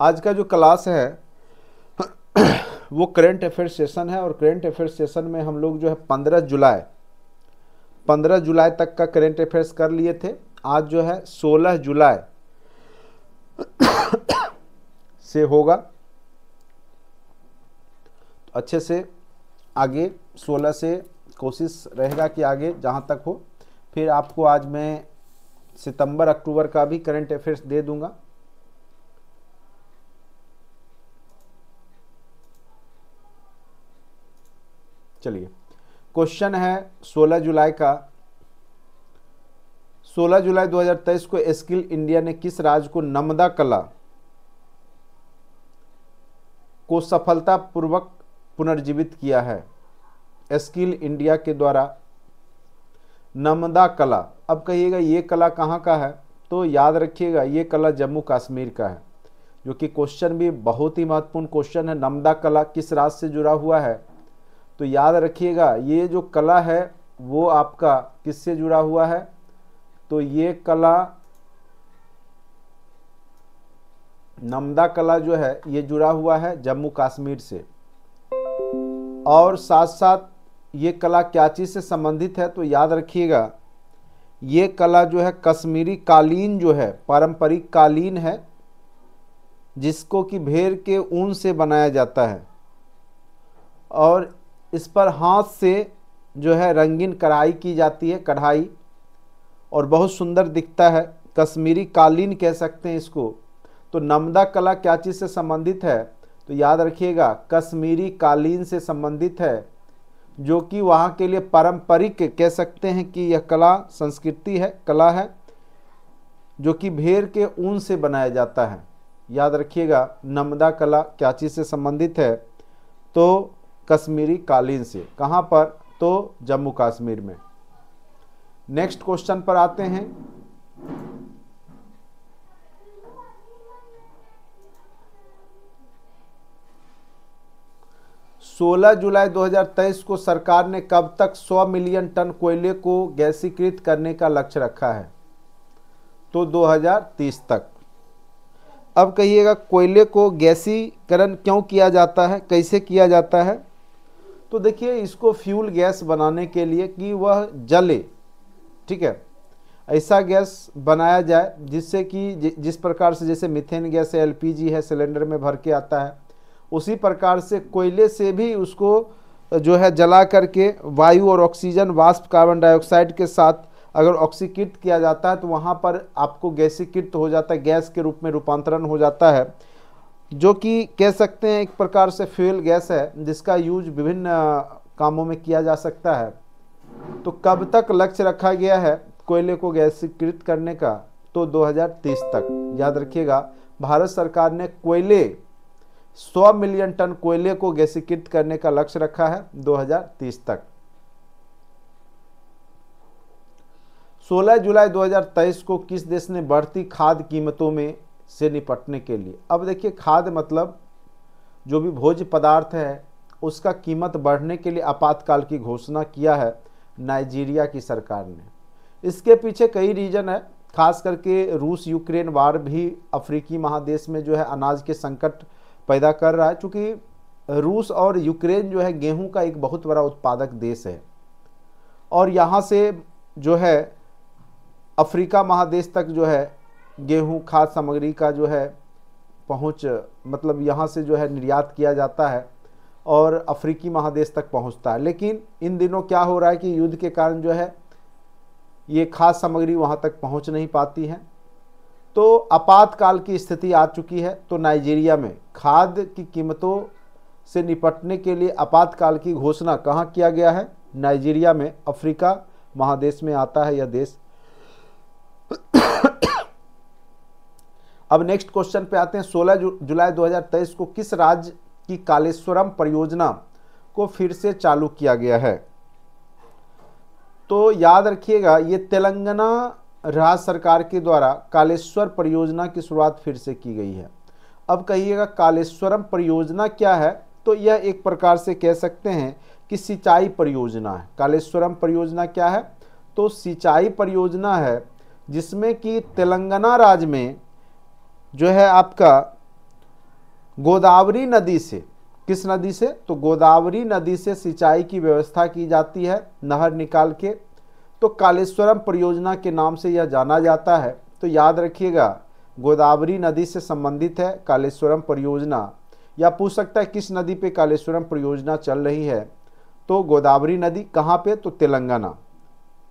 आज का जो क्लास है, वो करेंट अफेयर सेशन है और करेंट अफेयर सेशन में हम लोग जो है पंद्रह जुलाई पंद्रह जुलाई तक का करेंट अफेयर्स कर लिए थे। आज जो है सोलह जुलाई से होगा। तो अच्छे से आगे सोलह से कोशिश रहेगा कि आगे जहाँ तक हो। फिर आपको आज मैं सितंबर, अक्टूबर का भी करंट अफेयर्स दे दूँगा। चलिए। क्वेश्चन है 16 जुलाई का। 16 जुलाई 2023 को स्किल इंडिया ने किस राज्य को नमदा कला को सफलतापूर्वक पुनर्जीवित किया है? स्किल इंडिया के द्वारा। नमदा कला। अब कहिएगा, ये कला कहाँ का है? तो याद रखिएगा, ये कला जम्मू कश्मीर का है, जो कि क्वेश्चन भी बहुत ही महत्वपूर्ण क्वेश्चन है। नमदा कला किस राज्य से जुड़ा हुआ है? तो याद रखिएगा, ये जो कला है, वो आपका किससे जुड़ा हुआ है? तो ये कला, नमदा कला जो है, ये जुड़ा हुआ है जम्मू कश्मीर से। और साथ साथ ये कला क्या चीज़ से संबंधित है तो याद रखिएगा, ये कला जो है कश्मीरी कालीन जो है, पारंपरिक कालीन है, जिसको कि भेड़ के ऊन से बनाया जाता है। और इस पर हाथ से जो है रंगीन कढ़ाई की जाती है, कढ़ाई। और बहुत सुंदर दिखता है, कश्मीरी कालीन कह सकते हैं इसको। तो नमदा कला क्या चीज़ से संबंधित है? तो याद रखिएगा, कश्मीरी कालीन से संबंधित है, जो कि वहाँ के लिए पारंपरिक कह सकते हैं कि यह कला, संस्कृति है, कला है, जो कि भेड़ के ऊन से बनाया जाता है। याद रखिएगा नमदा कला क्या चीज़ से संबंधित है? तो कश्मीरी कालीन से। कहाँ पर? तो जम्मू कश्मीर में। नेक्स्ट क्वेश्चन पर आते हैं। 16 जुलाई 2023 को सरकार ने कब तक 100 मिलियन टन कोयले को गैसीकृत करने का लक्ष्य रखा है? तो 2030 तक। अब कहिएगा, कोयले को गैसीकरण क्यों किया जाता है? कैसे किया जाता है? तो देखिए इसको फ्यूल गैस बनाने के लिए कि वह जले, ठीक है? ऐसा गैस बनाया जाए जिससे कि जिस प्रकार से जैसे मिथेन गैस है, एलपीजी है, सिलेंडर में भर के आता है, उसी प्रकार से कोयले से भी उसको जो है जला करके वायु और ऑक्सीजन वाष्प कार्बन डाइऑक्साइड के साथ अगर ऑक्सीकृत किया जाता है तो वहाँ पर आपको गैसीकृत हो जाता है, गैस के रूप में रूपांतरण हो जाता है। जो कि कह सकते हैं एक प्रकार से फ्यूल गैस है, जिसका यूज़ विभिन्न कामों में किया जा सकता है। तो कब तक लक्ष्य रखा गया है कोयले को गैसीकृत करने का? तो 2030 तक। याद रखिएगा, भारत सरकार ने कोयले 100 मिलियन टन कोयले को गैसीकृत करने का लक्ष्य रखा है 2030 तक। 16 जुलाई 2023 को किस देश ने बढ़ती खाद कीमतों में से निपटने के लिए। अब देखिए खाद मतलब जो भी भोज्य पदार्थ है, उसका कीमत बढ़ने के लिए आपातकाल की घोषणा किया है नाइजीरिया की सरकार ने। इसके पीछे कई रीजन है, खास करके रूस यूक्रेन वार भी अफ्रीकी महादेश में जो है अनाज के संकट पैदा कर रहा है, चूँकि रूस और यूक्रेन जो है गेहूँ का एक बहुत बड़ा उत्पादक देश है। और यहाँ से जो है अफ्रीका महादेश तक जो है गेहूँ खाद सामग्री का जो है पहुँच मतलब यहाँ से जो है निर्यात किया जाता है और अफ्रीकी महादेश तक पहुँचता है। लेकिन इन दिनों क्या हो रहा है कि युद्ध के कारण जो है ये खाद सामग्री वहाँ तक पहुँच नहीं पाती है। तो आपातकाल की स्थिति आ चुकी है तो नाइजीरिया में खाद की कीमतों से निपटने के लिए आपातकाल की घोषणा कहाँ किया गया है? नाइजीरिया में अफ्रीका महादेश में आता है यह देश। अब नेक्स्ट क्वेश्चन पे आते हैं। 16 जु, जुलाई 2023 को किस राज्य की कालेश्वरम परियोजना को फिर से चालू किया गया है? तो याद रखिएगा ये तेलंगाना राज्य सरकार के द्वारा कालेश्वर परियोजना की शुरुआत फिर से की गई है। अब कहिएगा कालेश्वरम परियोजना क्या है? तो यह एक प्रकार से कह सकते हैं कि सिंचाई परियोजना है। कालेश्वरम परियोजना क्या है? तो सिंचाई परियोजना है जिसमें कि तेलंगाना राज्य में जो है आपका गोदावरी नदी से, किस नदी से? तो गोदावरी नदी से सिंचाई की व्यवस्था की जाती है, नहर निकाल के। तो कालेश्वरम परियोजना के नाम से यह जाना जाता है। तो याद रखिएगा, गोदावरी नदी से संबंधित है कालेश्वरम परियोजना। या पूछ सकता है, किस नदी पे कालेश्वरम परियोजना चल रही है? तो गोदावरी नदी कहाँ पे? तो तेलंगाना।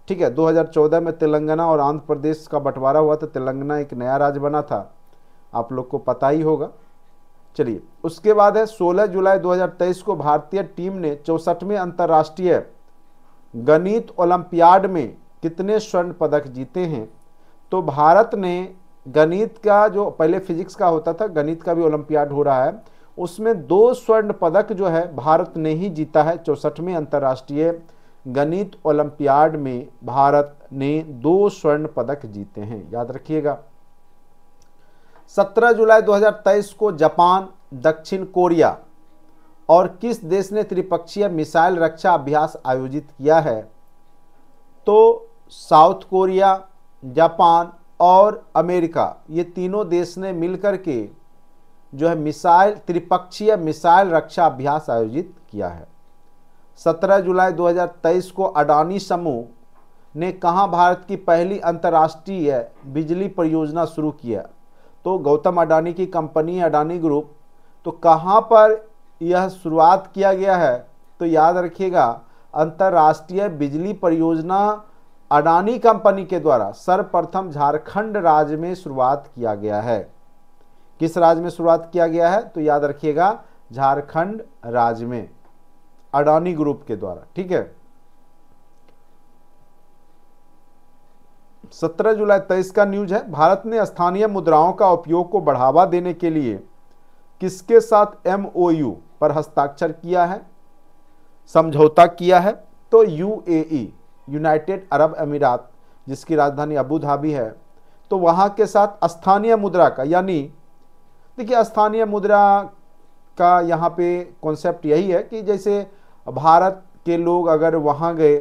ठीक है 2014 में तेलंगाना और आंध्र प्रदेश का बंटवारा हुआ था तेलंगाना एक नया राज्य बना था। आप लोग को पता ही होगा। चलिए, उसके बाद है 16 जुलाई 2023 को भारतीय टीम ने चौसठवें अंतर्राष्ट्रीय गणित ओलंपियाड में कितने स्वर्ण पदक जीते हैं? तो भारत ने गणित का जो, पहले फिजिक्स का होता था, गणित का भी ओलंपियाड हो रहा है, उसमें दो स्वर्ण पदक जो है, भारत ने ही जीता है, चौसठवें अंतर्राष्ट्रीय गणित ओलंपियाड में भारत ने दो स्वर्ण पदक जीते हैं। याद रखिएगा। 17 जुलाई 2023 को जापान, दक्षिण कोरिया और किस देश ने त्रिपक्षीय मिसाइल रक्षा अभ्यास आयोजित किया है? तो साउथ कोरिया, जापान और अमेरिका, ये तीनों देश ने मिलकर के जो है मिसाइल, त्रिपक्षीय मिसाइल रक्षा अभ्यास आयोजित किया है। 17 जुलाई 2023 को अडानी समूह ने कहाँ भारत की पहली अंतर्राष्ट्रीय बिजली परियोजना शुरू किया तो गौतम अडानी की कंपनी, अडानी ग्रुप तो कहाँ पर यह शुरुआत किया गया है? तो याद रखिएगा, अंतर्राष्ट्रीय बिजली परियोजना अडानी कंपनी के द्वारा सर्वप्रथम झारखंड राज्य में शुरुआत किया गया है। किस राज्य में शुरुआत किया गया है? तो याद रखिएगा, झारखंड राज्य में, अडानी ग्रुप के द्वारा, ठीक है? 17 जुलाई तेईस का न्यूज़ है। भारत ने स्थानीय मुद्राओं का उपयोग को बढ़ावा देने के लिए किसके साथ एमओयू पर हस्ताक्षर किया है? समझौता किया है तो यूएई यूनाइटेड अरब अमीरात जिसकी राजधानी अबू धाबी है। तो वहाँ के साथ स्थानीय मुद्रा का, यानी देखिए, स्थानीय मुद्रा का यहाँ पे कॉन्सेप्ट यही है कि जैसे भारत के लोग अगर वहाँ गए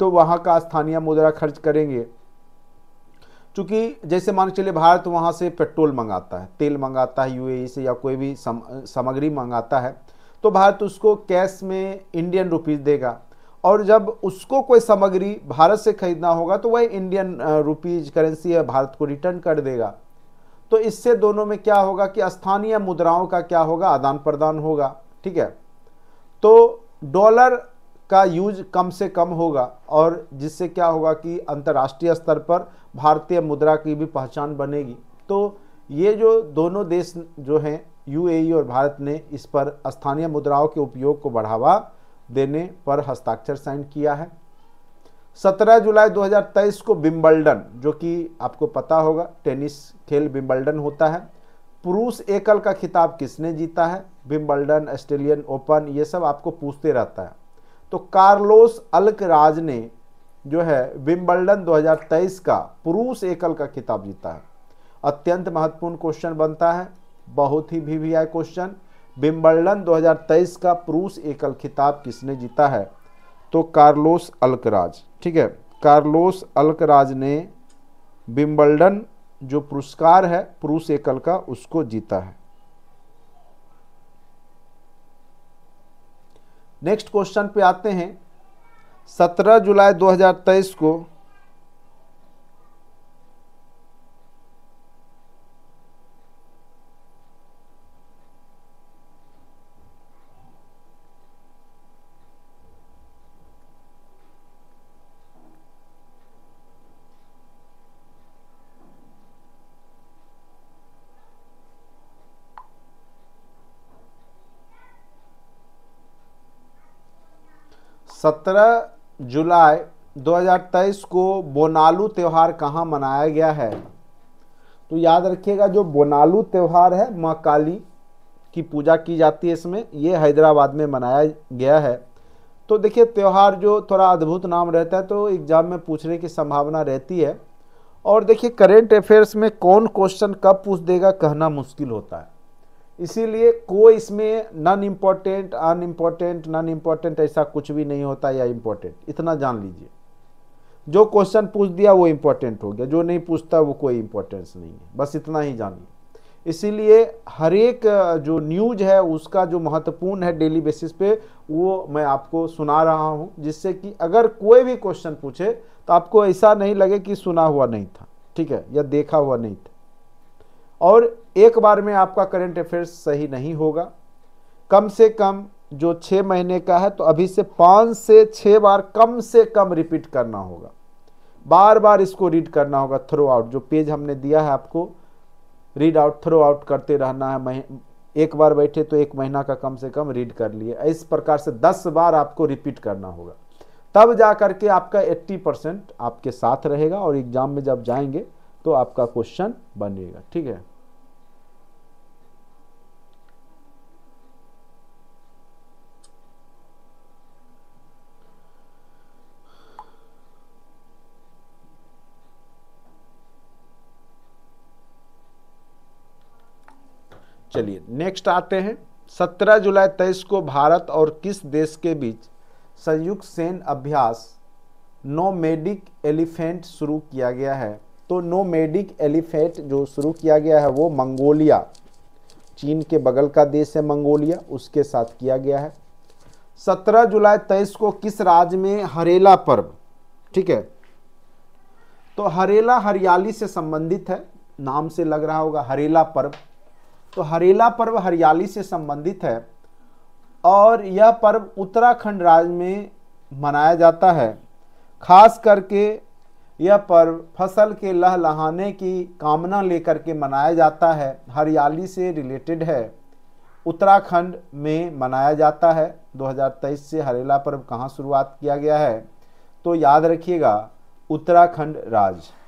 तो वहाँ का स्थानीय मुद्रा खर्च करेंगे। चूँकि जैसे मान चलिए भारत वहाँ से पेट्रोल मंगाता है तेल मंगाता है यूएई से या कोई भी सम, सामग्री मंगाता है तो भारत उसको कैश में इंडियन रुपीज़ देगा। और जब उसको कोई सामग्री भारत से खरीदना होगा तो वह इंडियन रुपीज़ करेंसी है भारत को रिटर्न कर देगा। तो इससे दोनों में क्या होगा कि स्थानीय मुद्राओं का क्या होगा? आदान प्रदान होगा ठीक है? तो डॉलर का यूज़ कम से कम होगा और जिससे क्या होगा कि अंतर्राष्ट्रीय स्तर पर भारतीय मुद्रा की भी पहचान बनेगी। तो ये जो दोनों देश जो हैं यूएई और भारत ने इस पर स्थानीय मुद्राओं के उपयोग को बढ़ावा देने पर हस्ताक्षर साइन किया है। 17 जुलाई 2023 को बिम्बल्डन जो कि आपको पता होगा, टेनिस खेल बिम्बल्डन होता है। पुरुष एकल का खिताब किसने जीता है? बिम्बल्डन ऑस्ट्रेलियन ओपन, ये सब आपको पूछते रहता है। तो कार्लोस अल्कराज ने जो है विम्बल्डन 2023 का पुरुष एकल का खिताब जीता है। अत्यंत महत्वपूर्ण क्वेश्चन बनता है, बहुत ही वी आई क्वेश्चन विम्बल्डन 2023 का पुरुष एकल खिताब किसने जीता है? तो कार्लोस अल्कराज, ठीक है? कार्लोस अल्कराज ने विम्बल्डन जो पुरस्कार है, पुरुष एकल का, उसको जीता है। नेक्स्ट क्वेश्चन पे आते हैं। 17 जुलाई 2023 को सत्रह जुलाई 2023 को बोनालू त्यौहार कहाँ मनाया गया है? तो याद रखिएगा, जो बोनालू त्यौहार है, माँ काली की पूजा की जाती है इसमें, ये हैदराबाद में मनाया गया है। तो देखिए, त्यौहार जो थोड़ा अद्भुत नाम रहता है तो एग्ज़ाम में पूछने की संभावना रहती है। और देखिए, करेंट अफेयर्स में कौन क्वेश्चन कब पूछ देगा, कहना मुश्किल होता है। इसीलिए कोई इसमें non important unimportant non important ऐसा कुछ भी नहीं होता या इम्पोर्टेंट इतना जान लीजिए। जो क्वेश्चन पूछ दिया वो इम्पोर्टेंट हो गया। जो नहीं पूछता वो कोई इम्पोर्टेंस नहीं है। बस इतना ही जानिए इसीलिए हर एक जो न्यूज़ है, उसका जो महत्वपूर्ण है डेली बेसिस पे, वो मैं आपको सुना रहा हूँ, जिससे कि अगर कोई भी क्वेश्चन पूछे तो आपको ऐसा नहीं लगे कि सुना हुआ नहीं था। ठीक है? या देखा हुआ नहीं था। और एक बार में आपका करंट अफेयर्स सही नहीं होगा। कम से कम जो छः महीने का है तो अभी से पाँच से छः बार कम से कम रिपीट करना होगा। बार बार इसको रीड करना होगा थ्रू आउट जो पेज हमने दिया है आपको रीड आउट थ्रो आउट करते रहना है। एक बार बैठे तो एक महीना का कम से कम रीड कर लिए। इस प्रकार से दस बार आपको रिपीट करना होगा। तब जा करके आपका 80 परसेंट आपके साथ रहेगा और एग्ज़ाम में जब जाएँगे तो आपका क्वेश्चन बनेगा। ठीक है? चलिए नेक्स्ट आते हैं। 17 जुलाई तेईस को भारत और किस देश के बीच संयुक्त सैन्य अभ्यास नोमेडिक एलिफेंट शुरू किया गया है? तो नोमेडिक एलिफेंट जो शुरू किया गया है वो मंगोलिया, चीन के बगल का देश है मंगोलिया, उसके साथ किया गया है। 17 जुलाई तेईस को किस राज्य में हरेला पर्व? ठीक है। तो हरेला हरियाली से संबंधित है, नाम से लग रहा होगा, हरेला पर्व। तो हरेला पर्व हरियाली से संबंधित है और यह पर्व उत्तराखंड राज्य में मनाया जाता है। खास करके यह पर्व फ़सल के लह लहाने की कामना लेकर के मनाया जाता है। हरियाली से रिलेटेड है। उत्तराखंड में मनाया जाता है। 2023 से हरेला पर्व कहाँ शुरुआत किया गया है? तो याद रखिएगा, उत्तराखंड राज्य।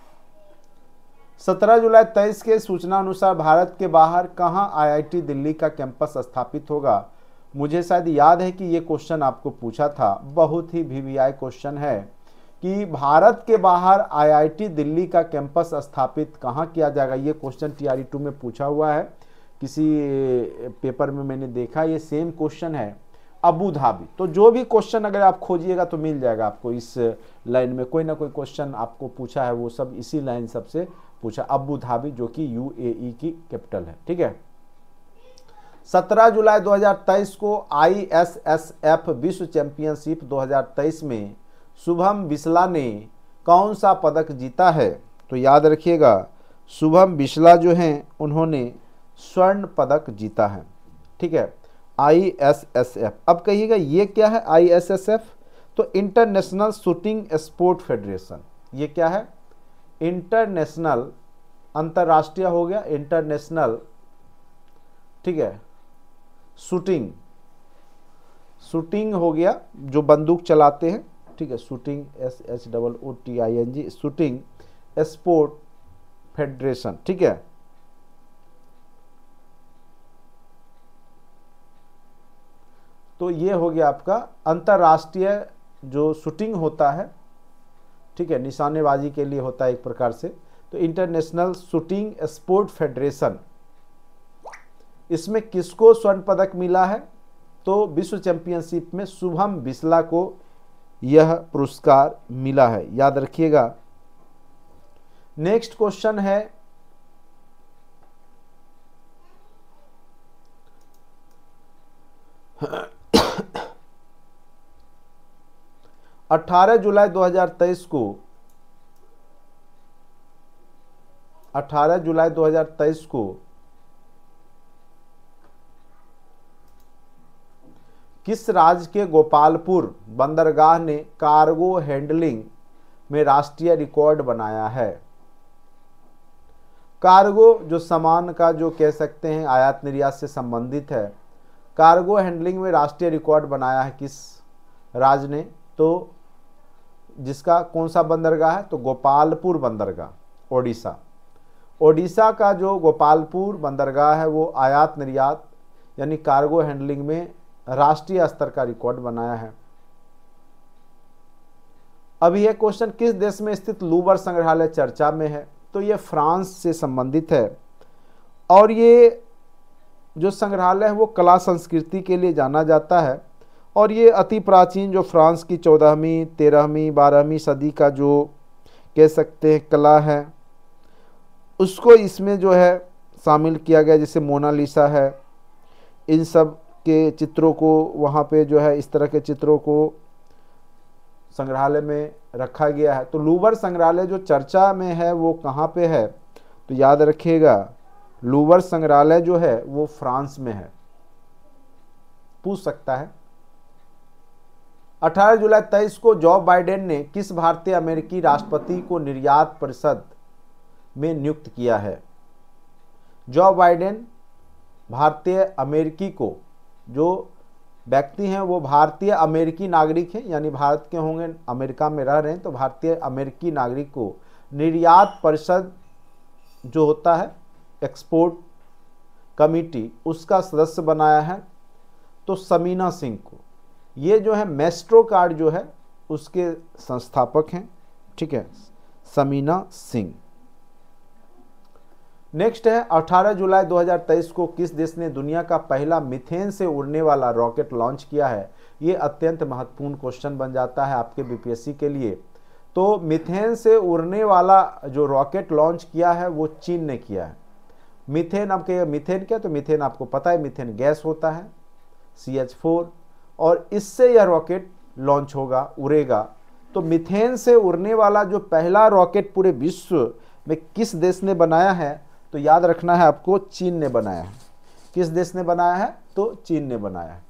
17 जुलाई तेईस के सूचना अनुसार भारत के बाहर कहाँ आईआईटी दिल्ली का कैंपस स्थापित होगा? मुझे शायद याद है कि ये क्वेश्चन आपको पूछा था। बहुत ही वीवीआई क्वेश्चन है कि भारत के बाहर आईआईटी दिल्ली का कैंपस स्थापित कहाँ किया जाएगा? ये क्वेश्चन टी टू में पूछा हुआ है। किसी पेपर में मैंने देखा, ये सेम क्वेश्चन है अबू धाबी तो जो भी क्वेश्चन अगर आप खोजिएगा तो मिल जाएगा आपको इस लाइन में। कोई ना कोई क्वेश्चन आपको पूछा है, वो सब इसी लाइन सबसे पूछा, अबू धाबी, जो कि यूएई की कैपिटल है, ठीक है? 17 जुलाई 2023 को आईएसएसएफ विश्व चैंपियनशिप 2023 में शुभम बिस्ला ने कौन सा पदक जीता है? तो याद रखिएगा, शुभम बिस्ला जो हैं, उन्होंने स्वर्ण पदक जीता है, ठीक है? आईएसएसएफ। अब कहिएगा, ये क्या है आईएसएसएफ? तो इंटरनेशनल शूटिंग स्पोर्ट फेडरेशन, ये क्या है? इंटरनेशनल, अंतर्राष्ट्रीय हो गया, इंटरनेशनल, ठीक है, शूटिंग शूटिंग हो गया, जो बंदूक चलाते हैं, ठीक है, shooting, S H double O T I N G shooting, sport federation, ठीक है। तो ये हो गया आपका अंतर्राष्ट्रीय जो शूटिंग होता है ठीक है, निशानेबाजी के लिए होता है एक प्रकार से। तो इंटरनेशनल शूटिंग स्पोर्ट फेडरेशन इसमें किसको स्वर्ण पदक मिला है? तो विश्व चैंपियनशिप में शुभम बिस्ला को यह पुरस्कार मिला है। याद रखिएगा। नेक्स्ट क्वेश्चन है 18 जुलाई 2023 को 18 जुलाई 2023 को, किस राज्य के गोपालपुर बंदरगाह ने कार्गो हैंडलिंग में राष्ट्रीय रिकॉर्ड बनाया है? कार्गो, जो सामान का, जो कह सकते हैं, आयात निर्यात से संबंधित है, कार्गो हैंडलिंग में राष्ट्रीय रिकॉर्ड बनाया है किस राज्य ने? तो जिसका कौन सा बंदरगाह है? तो गोपालपुर बंदरगाह, ओडिशा। ओडिशा का जो गोपालपुर बंदरगाह है, वो आयात निर्यात, यानी कार्गो हैंडलिंग में राष्ट्रीय स्तर का रिकॉर्ड बनाया है। अभी यह क्वेश्चन किस देश में स्थित लूबर संग्रहालय चर्चा में है? तो यह फ्रांस से संबंधित है। और ये जो संग्रहालय है, वो कला संस्कृति के लिए जाना जाता है। और ये अति प्राचीन जो फ्रांस की चौदहवीं, तेरहवीं, बारहवीं सदी का जो कह सकते हैं कला है, उसको इसमें जो है शामिल किया गया, जैसे मोनालिसा है, इन सब के चित्रों को, वहाँ पे जो है इस तरह के चित्रों को संग्रहालय में रखा गया है। तो लूवर संग्रहालय जो चर्चा में है, वो कहाँ पे है? तो याद रखिएगा, लूवर संग्रहालय जो है, वो फ्रांस में है। पूछ सकता है? 18 जुलाई तेईस को जॉ बाइडेन ने किस भारतीय अमेरिकी राष्ट्रपति को निर्यात परिषद में नियुक्त किया है? जॉ बाइडेन भारतीय अमेरिकी को जो व्यक्ति हैं, वो भारतीय अमेरिकी नागरिक हैं, यानी भारत के होंगे, अमेरिका में रह रहे हैं तो भारतीय अमेरिकी नागरिक को निर्यात परिषद जो होता है, एक्सपोर्ट कमिटी, उसका सदस्य बनाया है। तो समीना सिंह को ये जो है मेस्ट्रो कार्ड जो है, उसके संस्थापक हैं, ठीक है, समीना सिंह। नेक्स्ट है 18 जुलाई 2023 को किस देश ने दुनिया का पहला मिथेन से उड़ने वाला रॉकेट लॉन्च किया है? ये अत्यंत महत्वपूर्ण क्वेश्चन बन जाता है आपके बीपीएससी के लिए। तो मिथेन से उड़ने वाला जो रॉकेट लॉन्च किया है, वो चीन ने किया है। मिथेन आपके, मिथेन क्या? तो मिथेन आपको पता है, मिथेन गैस होता है सी एच फोर और इससे यह रॉकेट लॉन्च होगा, उड़ेगा। तो मिथेन से उड़ने वाला जो पहला रॉकेट पूरे विश्व में किस देश ने बनाया है तो याद रखना है आपको, चीन ने बनाया है। किस देश ने बनाया है? तो चीन ने बनाया है।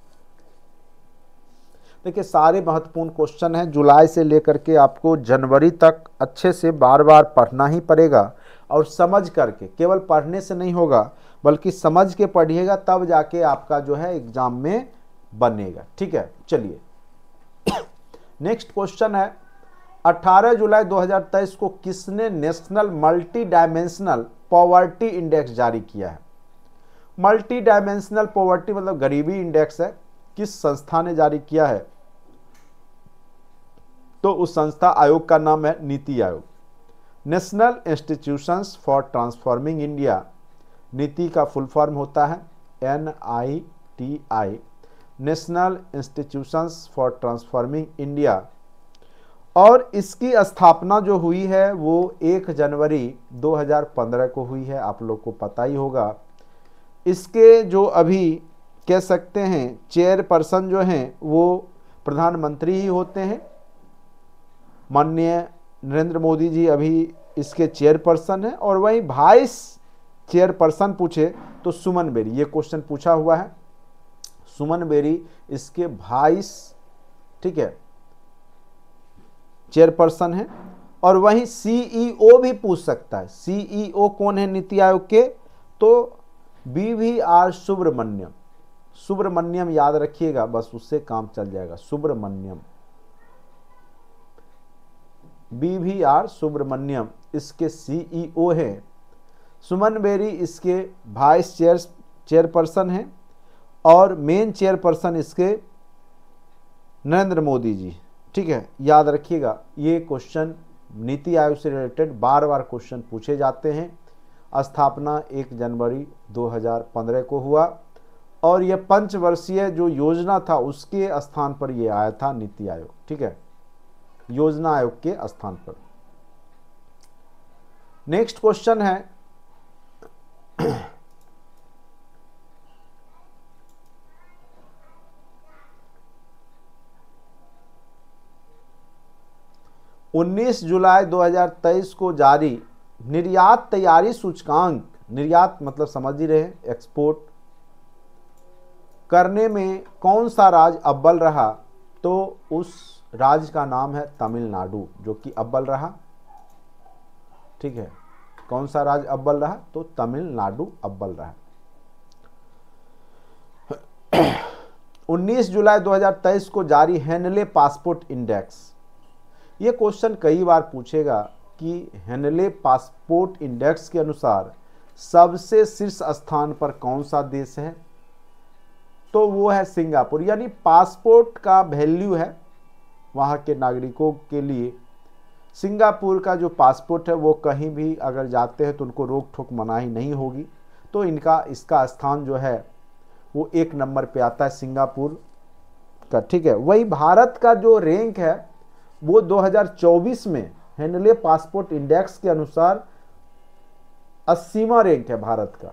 देखिए, सारे महत्वपूर्ण क्वेश्चन हैं। जुलाई से लेकर के आपको जनवरी तक अच्छे से बार बार पढ़ना ही पड़ेगा और समझ करके, केवल पढ़ने से नहीं होगा, बल्कि समझ के पढ़िएगा, तब जाके आपका जो है एग्ज़ाम में बनेगा। ठीक है? चलिए। नेक्स्ट क्वेश्चन है। 18 जुलाई 2023 को किसने national multi dimensional poverty index जारी किया है? मल्टी डायमेंशनल पॉवर्टी मतलब गरीबी इंडेक्स है। किस संस्था ने जारी किया है? तो उस संस्था आयोग का नाम है NITI Aayog. National institutions for transforming India. NITI का फुल फॉर्म होता है N I T I. National institutions for transforming India. और इसकी स्थापना जो हुई है, वो एक जनवरी 2015 को हुई है, आप लोग को पता ही होगा। इसके जो अभी कह सकते हैं, चेयरपर्सन जो हैं, वो प्रधानमंत्री ही होते हैं। माननीय नरेंद्र मोदी जी अभी इसके चेयरपर्सन हैं, और वहीं वाइस चेयरपर्सन पूछे तो सुमन बेरी, ये क्वेश्चन पूछा हुआ है। सुमन बेरी, इसके वाइस ठीक है, चेयरपर्सन है, और वहीं सीईओ भी पूछ सकता है। सीईओ कौन है नीति आयोग के? तो B V R Subrahmanyam. Subrahmanyam याद रखिएगा, बस उससे काम चल जाएगा। Subrahmanyam. B V R Subrahmanyam, इसके सीईओ हैं। सुमन बेरी, इसके वाइस चेयर चेयरपर्सन हैं। और मेन चेयरपर्सन इसके नरेंद्र मोदी जी। ठीक है? याद रखिएगा, ये क्वेश्चन नीति आयोग से रिलेटेड बार बार क्वेश्चन पूछे जाते हैं। स्थापना एक जनवरी 2015 को हुआ और यह पंचवर्षीय जो योजना था उसके स्थान पर यह आया था नीति आयोग। ठीक है? योजना आयोग के स्थान पर। नेक्स्ट क्वेश्चन है। 19 जुलाई 2023 को जारी निर्यात तैयारी सूचकांक, निर्यात मतलब समझ ही रहे एक्सपोर्ट करने में कौन सा राज्य अव्वल रहा? तो उस राज्य का नाम है तमिलनाडु, जो कि अव्वल रहा। ठीक है, कौन सा राज्य अव्वल रहा? तो तमिलनाडु अव्वल रहा। 19 जुलाई 2023 को जारी हैनले पासपोर्ट इंडेक्स। ये क्वेश्चन कई बार पूछेगा कि हेनले पासपोर्ट इंडेक्स के अनुसार सबसे शीर्ष स्थान पर कौन सा देश है? तो वो है सिंगापुर। यानी पासपोर्ट का वैल्यू है वहाँ के नागरिकों के लिए। सिंगापुर का जो पासपोर्ट है, वो कहीं भी अगर जाते हैं तो उनको रोक ठोक मनाही नहीं होगी। तो इनका, इसका स्थान जो है, वो एक नंबर पे आता है सिंगापुर का। ठीक है? वही भारत का जो रैंक है वो 2024 में हेनले पासपोर्ट इंडेक्स के अनुसार अस्सीवा रैंक है भारत का।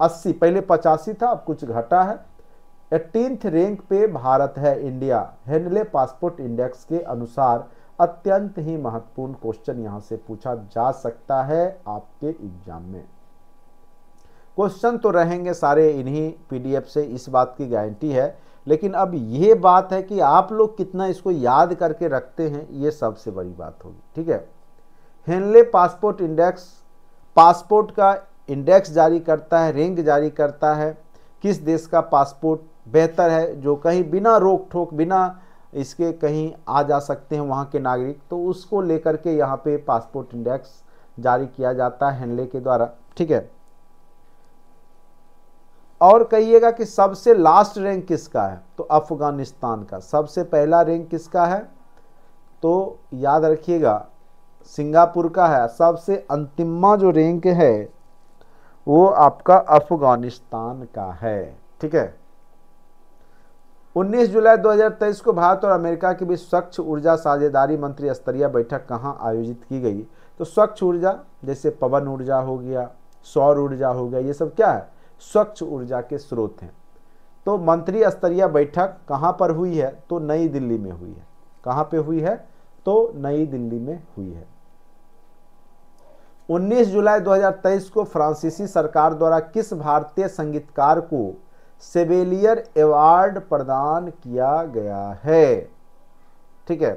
अस्सी, पहले पचासी था, अब कुछ घटा है। एटीनथ रैंक पे भारत है इंडिया। हेनले पासपोर्ट इंडेक्स के अनुसार अत्यंत ही महत्वपूर्ण क्वेश्चन यहाँ से पूछा जा सकता है आपके एग्ज़ाम में। क्वेश्चन तो रहेंगे सारे इन्हीं पीडीएफ से। इस बात की गारंटी है लेकिन अब ये बात है कि आप लोग कितना इसको याद करके रखते हैं, ये सबसे बड़ी बात होगी, ठीक है? हेनले पासपोर्ट इंडेक्स पासपोर्ट का इंडेक्स जारी करता है रैंक जारी करता है, किस देश का पासपोर्ट बेहतर है, जो कहीं बिना रोक ठोक बिना इसके कहीं आ जा सकते हैं वहाँ के नागरिक तो उसको लेकर के यहाँ पे पासपोर्ट इंडेक्स जारी किया जाता है हेनले के द्वारा, ठीक है? और कहिएगा कि सबसे लास्ट रैंक किसका है? तो अफ़गानिस्तान का। सबसे पहला रैंक किसका है? तो याद रखिएगा, सिंगापुर का है। सबसे अंतिमा जो रैंक है, वो आपका अफ़गानिस्तान का है। ठीक है? 19 जुलाई 2023 को भारत और अमेरिका के बीच स्वच्छ ऊर्जा साझेदारी मंत्री स्तरीय बैठक कहाँ आयोजित की गई? तो स्वच्छ ऊर्जा, जैसे पवन ऊर्जा हो गया, सौर ऊर्जा हो गया, ये सब क्या है? स्वच्छ ऊर्जा के स्रोत हैं। तो मंत्री स्तरीय बैठक कहाँ पर हुई है? तो नई दिल्ली में हुई है। कहाँ पे हुई है? तो नई दिल्ली में हुई है। 19 जुलाई 2023 को फ्रांसीसी सरकार द्वारा किस भारतीय संगीतकार को सेवेलियर अवार्ड प्रदान किया गया है? ठीक है।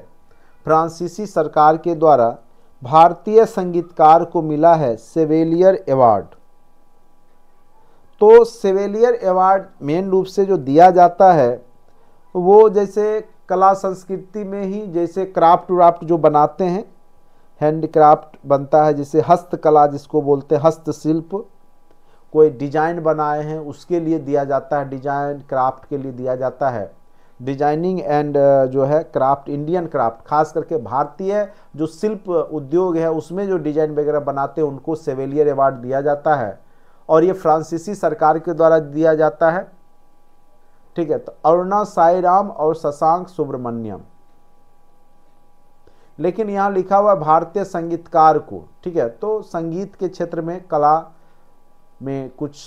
फ्रांसीसी सरकार के द्वारा भारतीय संगीतकार को मिला है सेवेलियर अवार्ड। तो सेवेलियर अवार्ड मेन रूप से जो दिया जाता है, वो जैसे कला संस्कृति में ही जैसे क्राफ्ट व्राफ्ट जो बनाते हैं, हैंडक्राफ्ट बनता है जैसे हस्तकला जिसको बोलते हैं, हस्तशिल्प, कोई डिज़ाइन बनाए हैं उसके लिए दिया जाता है, डिज़ाइन क्राफ्ट के लिए दिया जाता है। डिज़ाइनिंग एंड जो है क्राफ्ट, इंडियन क्राफ्ट, खास करके भारतीय जो शिल्प उद्योग है, उसमें जो डिज़ाइन वगैरह बनाते हैं, उनको सेवेलियर अवार्ड दिया जाता है। और ये फ्रांसीसी सरकार के द्वारा दिया जाता है। ठीक है तो अरुणा साईराम और शशांक सुब्रमण्यम। लेकिन यहाँ लिखा हुआ भारतीय संगीतकार को। ठीक है तो संगीत के क्षेत्र में, कला में कुछ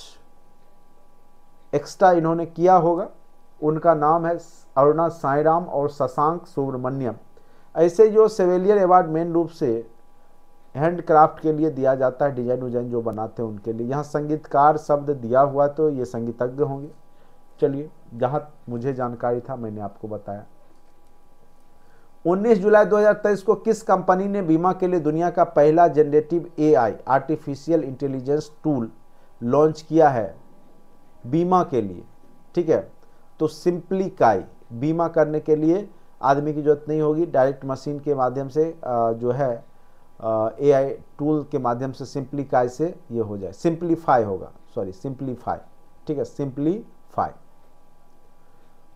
एक्स्ट्रा इन्होंने किया होगा। उनका नाम है अरुणा साईराम और शशांक सुब्रमण्यम। ऐसे जो सेवेलियर अवार्ड मेन रूप से हैंडक्राफ्ट के लिए दिया जाता है डिज़ाइन उजाइन जो बनाते हैं उनके लिए। यहाँ संगीतकार शब्द दिया हुआ तो ये संगीतज्ञ होंगे। चलिए, जहाँ मुझे जानकारी था, मैंने आपको बताया। 19 जुलाई 2023 को किस कंपनी ने बीमा के लिए दुनिया का पहला generative AI artificial intelligence tool launch किया है? बीमा के लिए, ठीक है? तो सिंपली काई, बीमा करने के लिए आदमी की ज़रूरत नहीं होगी। डायरेक्ट मशीन के माध्यम से जो है ए आई टूल के माध्यम से सिंप्लीकाई से ये हो जाए। सिंप्लीफाई होगा। सॉरी सिंप्लीफाई ठीक है? सिंप्लीफाई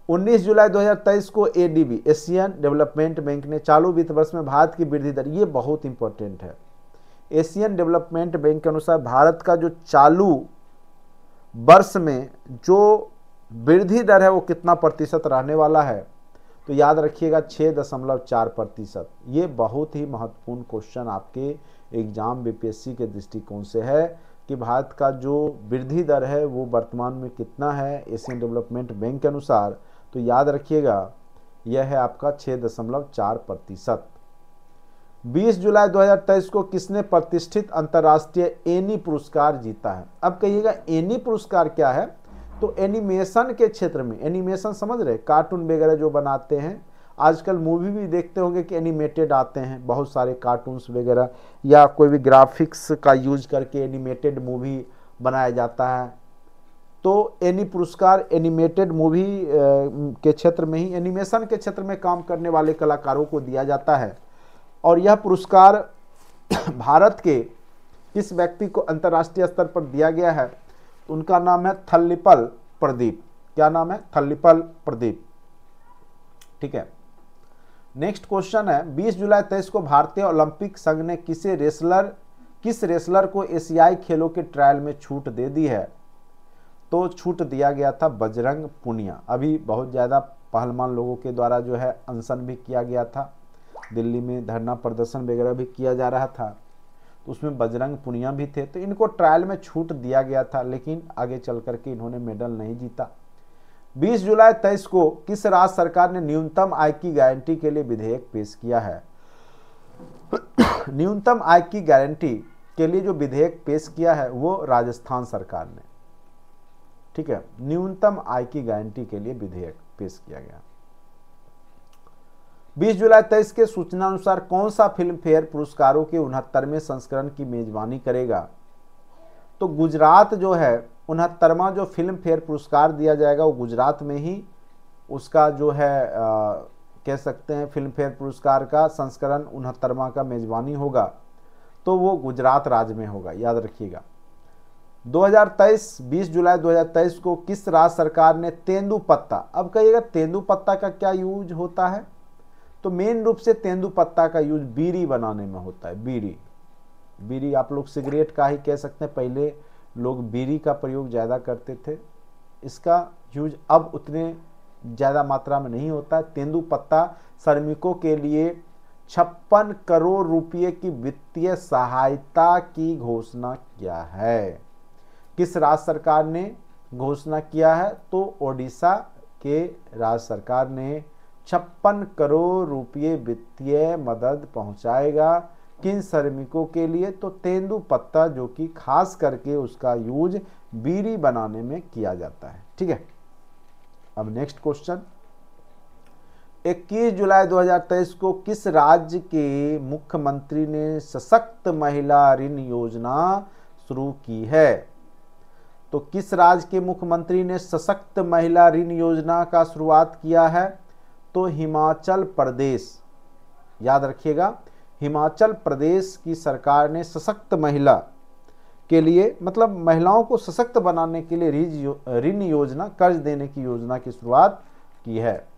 19 जुलाई 2023 को एडीबी एशियन डेवलपमेंट बैंक ने चालू वित्त वर्ष में भारत की वृद्धि दर, ये बहुत इंपॉर्टेंट है। एशियन डेवलपमेंट बैंक के अनुसार भारत का जो चालू वर्ष में जो वृद्धि दर है वो कितना प्रतिशत रहने वाला है? तो याद रखिएगा छः दशमलव चार प्रतिशत। ये बहुत ही महत्वपूर्ण क्वेश्चन आपके एग्ज़ाम बीपीएससी के दृष्टिकोण से है कि भारत का जो वृद्धि दर है, वो वर्तमान में कितना है एशियन डेवलपमेंट बैंक के अनुसार। तो याद रखिएगा, यह है आपका छः दशमलव चार प्रतिशत। बीस जुलाई 2023 को किसने प्रतिष्ठित अंतर्राष्ट्रीय एनी पुरस्कार जीता है? अब कहिएगा, एनी पुरस्कार क्या है? तो एनिमेशन के क्षेत्र में, एनिमेशन समझ रहे कार्टून वगैरह जो बनाते हैं, आजकल मूवी भी देखते होंगे कि एनिमेटेड आते हैं, बहुत सारे कार्टून्स वगैरह, या कोई भी ग्राफिक्स का यूज़ करके एनिमेटेड मूवी बनाया जाता है। तो एनी पुरस्कार एनिमेटेड मूवी के क्षेत्र में ही एनिमेशन के क्षेत्र में काम करने वाले कलाकारों को दिया जाता है। और यह पुरस्कार भारत के किस व्यक्ति को अंतर्राष्ट्रीय स्तर पर दिया गया है। उनका नाम है थल्लिपल प्रदीप। क्या नाम है? थल्लिपल प्रदीप। ठीक है। नेक्स्ट क्वेश्चन है 20 जुलाई तेईस को भारतीय ओलंपिक संघ ने किसे रेसलर, किस रेसलर को एशियाई खेलों के ट्रायल में छूट दे दी है? तो छूट दिया गया था बजरंग पुनिया। अभी बहुत ज़्यादा पहलवान लोगों के द्वारा जो है अनशन भी किया गया था। दिल्ली में धरना प्रदर्शन वगैरह भी किया जा रहा था। उसमें बजरंग पुनिया भी थे। तो इनको ट्रायल में छूट दिया गया था, लेकिन आगे चल करके इन्होंने मेडल नहीं जीता। 20 जुलाई तेईस को किस राज्य सरकार ने न्यूनतम आय की गारंटी के लिए विधेयक पेश किया है? न्यूनतम आय की गारंटी के लिए जो विधेयक पेश किया है, वो राजस्थान सरकार ने। ठीक है? न्यूनतम आय की गारंटी के लिए विधेयक पेश किया गया। 20 जुलाई तेईस के सूचना अनुसार कौन सा फ़िल्म फेयर पुरस्कारों के उनहत्तरवें संस्करण की मेजबानी करेगा? तो गुजरात जो है उनहत्तरवा जो फ़िल्म फेयर पुरस्कार दिया जाएगा वो गुजरात में ही उसका जो है आ, कह सकते हैं फ़िल्म फेयर पुरस्कार का संस्करण उनहत्तरवा का मेजबानी होगा तो वो गुजरात राज्य में होगा याद रखिएगा। 2023 20 जुलाई 2023 को किस राज्य सरकार ने तेंदु पत्ता अब कहिएगा तेंदु पत्ता का क्या यूज़ होता है? तो मेन रूप से तेंदु पत्ता का यूज़ बीड़ी बनाने में होता है, बीड़ी। बीड़ी आप लोग सिगरेट का ही कह सकते हैं, पहले लोग बीड़ी का प्रयोग ज़्यादा करते थे। इसका यूज़ अब उतने ज़्यादा मात्रा में नहीं होता। है तेंदु पत्ता श्रमिकों के लिए छप्पन करोड़ रुपये की वित्तीय सहायता की घोषणा किया है। किस राज्य सरकार ने घोषणा किया है? तो ओडिशा के राज्य सरकार ने छप्पन करोड़ रुपये वित्तीय मदद पहुंचाएगा किन श्रमिकों के लिए? तो तेंदु पत्ता जो कि खास करके उसका यूज़ बीड़ी बनाने में किया जाता है। ठीक है? अब नेक्स्ट क्वेश्चन 21 जुलाई 2023 को किस राज्य के मुख्यमंत्री ने सशक्त महिला ऋण योजना शुरू की है? तो किस राज्य के मुख्यमंत्री ने सशक्त महिला ऋण योजना का शुरुआत किया है? तो हिमाचल प्रदेश याद रखिएगा हिमाचल प्रदेश की सरकार ने सशक्त महिला के लिए मतलब महिलाओं को सशक्त बनाने के लिए ऋण यो, योजना कर्ज देने की योजना की शुरुआत की है।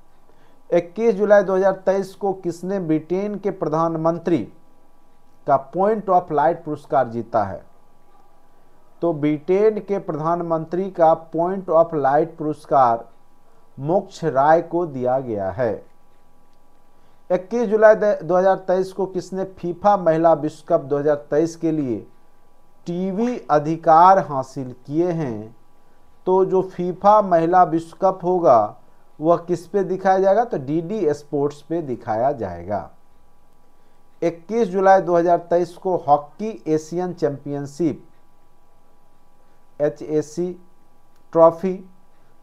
21 जुलाई 2023 को किसने ब्रिटेन के प्रधानमंत्री का पॉइंट ऑफ़ लाइट पुरस्कार जीता है? तो ब्रिटेन के प्रधानमंत्री का पॉइंट ऑफ़ लाइट पुरस्कार मोक्ष राय को दिया गया है। 21 जुलाई 2023 को किसने फीफा महिला विश्व कप 2023 के लिए टीवी अधिकार हासिल किए हैं? तो जो फीफा महिला विश्व कप होगा, वह किस पे दिखाया जाएगा? तो डीडी स्पोर्ट्स पे दिखाया जाएगा। 21 जुलाई 2023 को hockey Asian championship H trophy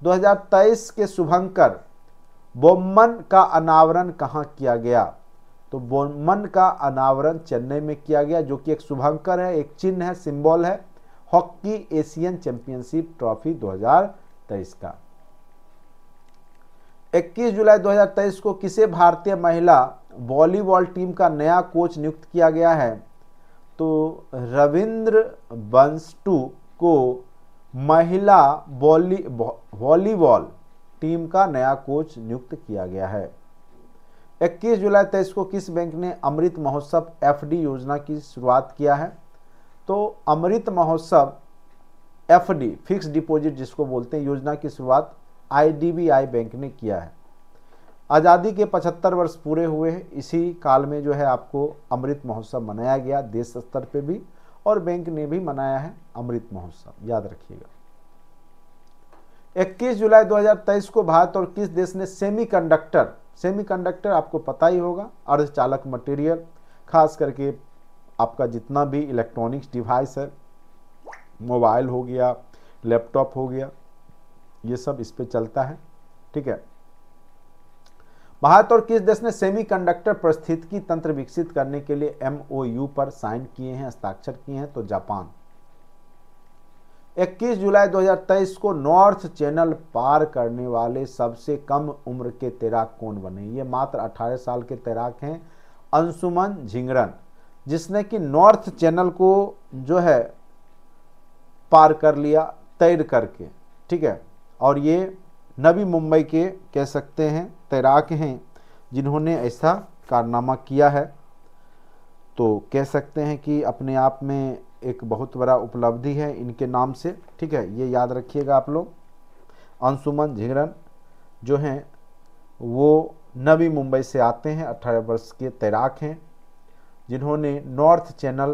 2023 के शुभंकर बोमन का अनावरण कहाँ किया गया? तो बोमन का अनावरण चेन्नई में किया गया, जो कि एक शुभंकर है, एक चिन्ह है, सिंबल है, हॉकी एशियन चैंपियनशिप ट्रॉफी 2023 का। 21 जुलाई 2023 को किसे भारतीय महिला वॉलीबॉल टीम का नया कोच नियुक्त किया गया है? तो रविंद्र बंसटू को महिला वॉलीबॉल टीम का नया कोच नियुक्त किया गया है। 21 जुलाई तेईस को किस बैंक ने अमृत महोत्सव एफडी योजना की शुरुआत किया है? तो Amrit Mahotsav FD fix deposit जिसको बोलते हैं, योजना की शुरुआत आईडीबीआई बैंक ने किया है। आज़ादी के 75 वर्ष पूरे हुए हैं। इसी काल में जो है आपको अमृत महोत्सव मनाया गया, देश स्तर पे भी। और बैंक ने भी मनाया है अमृत महोत्सव। याद रखिएगा। 21 जुलाई 2023 को भारत और किस देश ने सेमीकंडक्टर सेमीकंडक्टर आपको पता ही होगा, अर्धचालक मटेरियल, खास करके आपका जितना भी इलेक्ट्रॉनिक्स डिवाइस है, मोबाइल हो गया, लैपटॉप हो गया, ये सब इस पे चलता है, ठीक है? भारत और किस देश ने सेमीकंडक्टर परिस्थितिकी तंत्र विकसित करने के लिए एमओयू पर साइन किए हैं, हस्ताक्षर किए हैं तो जापान। 21 जुलाई 2023 को नॉर्थ चैनल पार करने वाले सबसे कम उम्र के तैराक कौन बने? ये मात्र 18 साल के तैराक हैं, अंशुमन झिंगरन, जिसने कि नॉर्थ चैनल को जो है पार कर लिया, तैर करके, ठीक है? और ये नवी मुंबई के कह सकते हैं, तैराक हैं, जिन्होंने ऐसा कारनामा किया है। तो कह सकते हैं कि अपने आप में एक बहुत बड़ा उपलब्धि है इनके नाम से। ठीक है, ये याद रखिएगा आप लोग। अंशुमन झिंगरन जो हैं, वो नवी मुंबई से आते हैं 18 वर्ष के तैराक हैं, जिन्होंने नॉर्थ चैनल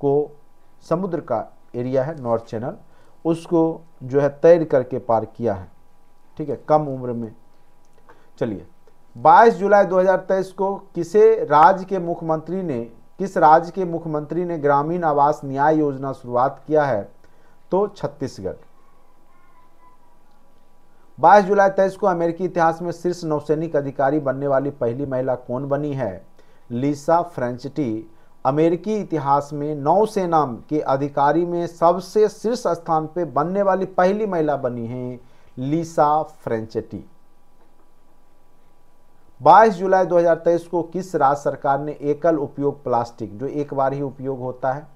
को समुद्र का एरिया है, नॉर्थ चैनल, उसको जो है तैर करके पार किया है। ठीक है, कम उम्र में। चलिए 22 जुलाई 2023 को किसे राज्य के मुख्यमंत्री ने, किस राज्य के मुख्यमंत्री ने ग्रामीण आवास न्याय योजना शुरुआत किया है? तो छत्तीसगढ़। 22 जुलाई तेईस को अमेरिकी इतिहास में शीर्ष नौसैनिक अधिकारी बनने वाली पहली महिला कौन बनी है? Lisa Franchetti. अमेरिकी इतिहास में नौसेना के अधिकारी में सबसे शीर्ष स्थान पर बनने वाली पहली महिला बनी है लिसा फ्रेंचटी 22 जुलाई 2023 को किस राज्य सरकार ने एकल उपयोग प्लास्टिक, जो एक बार ही उपयोग होता है,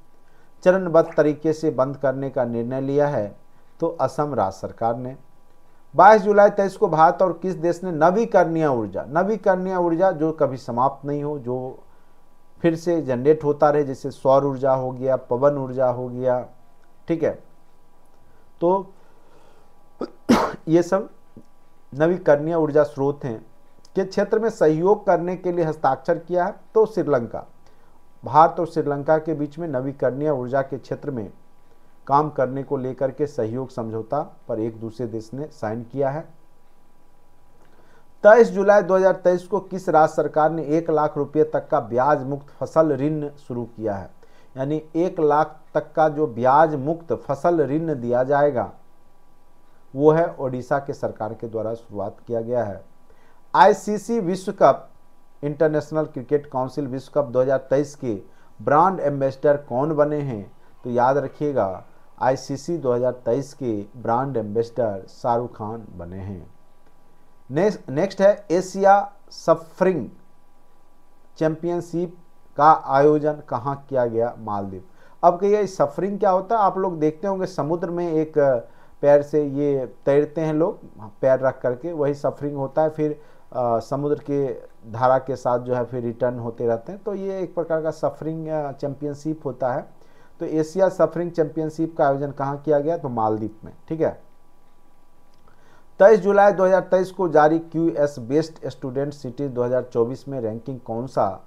चरणबद्ध तरीके से बंद करने का निर्णय लिया है तो असम राज्य सरकार ने। 22 जुलाई तेईस को भारत और किस देश ने नवीकरणीय ऊर्जा नवीकरणीय ऊर्जा जो कभी समाप्त नहीं हो, जो फिर से जनरेट होता रहे, जैसे सौर ऊर्जा हो गया, पवन ऊर्जा हो गया, ठीक है? तो ये सब नवीकरणीय ऊर्जा स्रोत हैं, के क्षेत्र में सहयोग करने के लिए हस्ताक्षर किया है तो श्रीलंका। भारत और श्रीलंका के बीच में नवीकरणीय ऊर्जा के क्षेत्र में काम करने को लेकर के सहयोग समझौता पर एक दूसरे देश ने साइन किया है। तेईस जुलाई 2023 को किस राज्य सरकार ने एक लाख रुपए तक का ब्याज मुक्त फ़सल ऋण शुरू किया है? यानी एक लाख तक का जो ब्याज मुक्त फ़सल ऋण दिया जाएगा वो है ओडिशा के सरकार के द्वारा शुरुआत किया गया है। आईसीसी विश्व कप, इंटरनेशनल क्रिकेट काउंसिल विश्व कप 2023 के ब्रांड एम्बेसडर कौन बने हैं? तो याद रखिएगा, आईसीसी 2023 के ब्रांड एम्बेसडर शाहरुख खान बने हैं। नेक्स्ट नेक्स्ट है एशिया सफरिंग चैंपियनशिप का आयोजन कहाँ किया गया? मालदीव। अब कहिए, सफरिंग क्या होता है? आप लोग देखते होंगे, समुद्र में एक पैर से ये तैरते हैं लोग पैर रख करके वही सफरिंग होता है फिर आ, समुद्र के धारा के साथ जो है फिर रिटर्न होते रहते हैं। तो ये एक प्रकार का सफरिंग चैम्पियनशिप होता है। तो एशिया सफरिंग चैम्पियनशिप का आयोजन कहाँ किया गया? तो मालदीप में ठीक है? तेईस जुलाई 2023 को जारी Q S best student city 2024 में रैंकिंग कौन सा?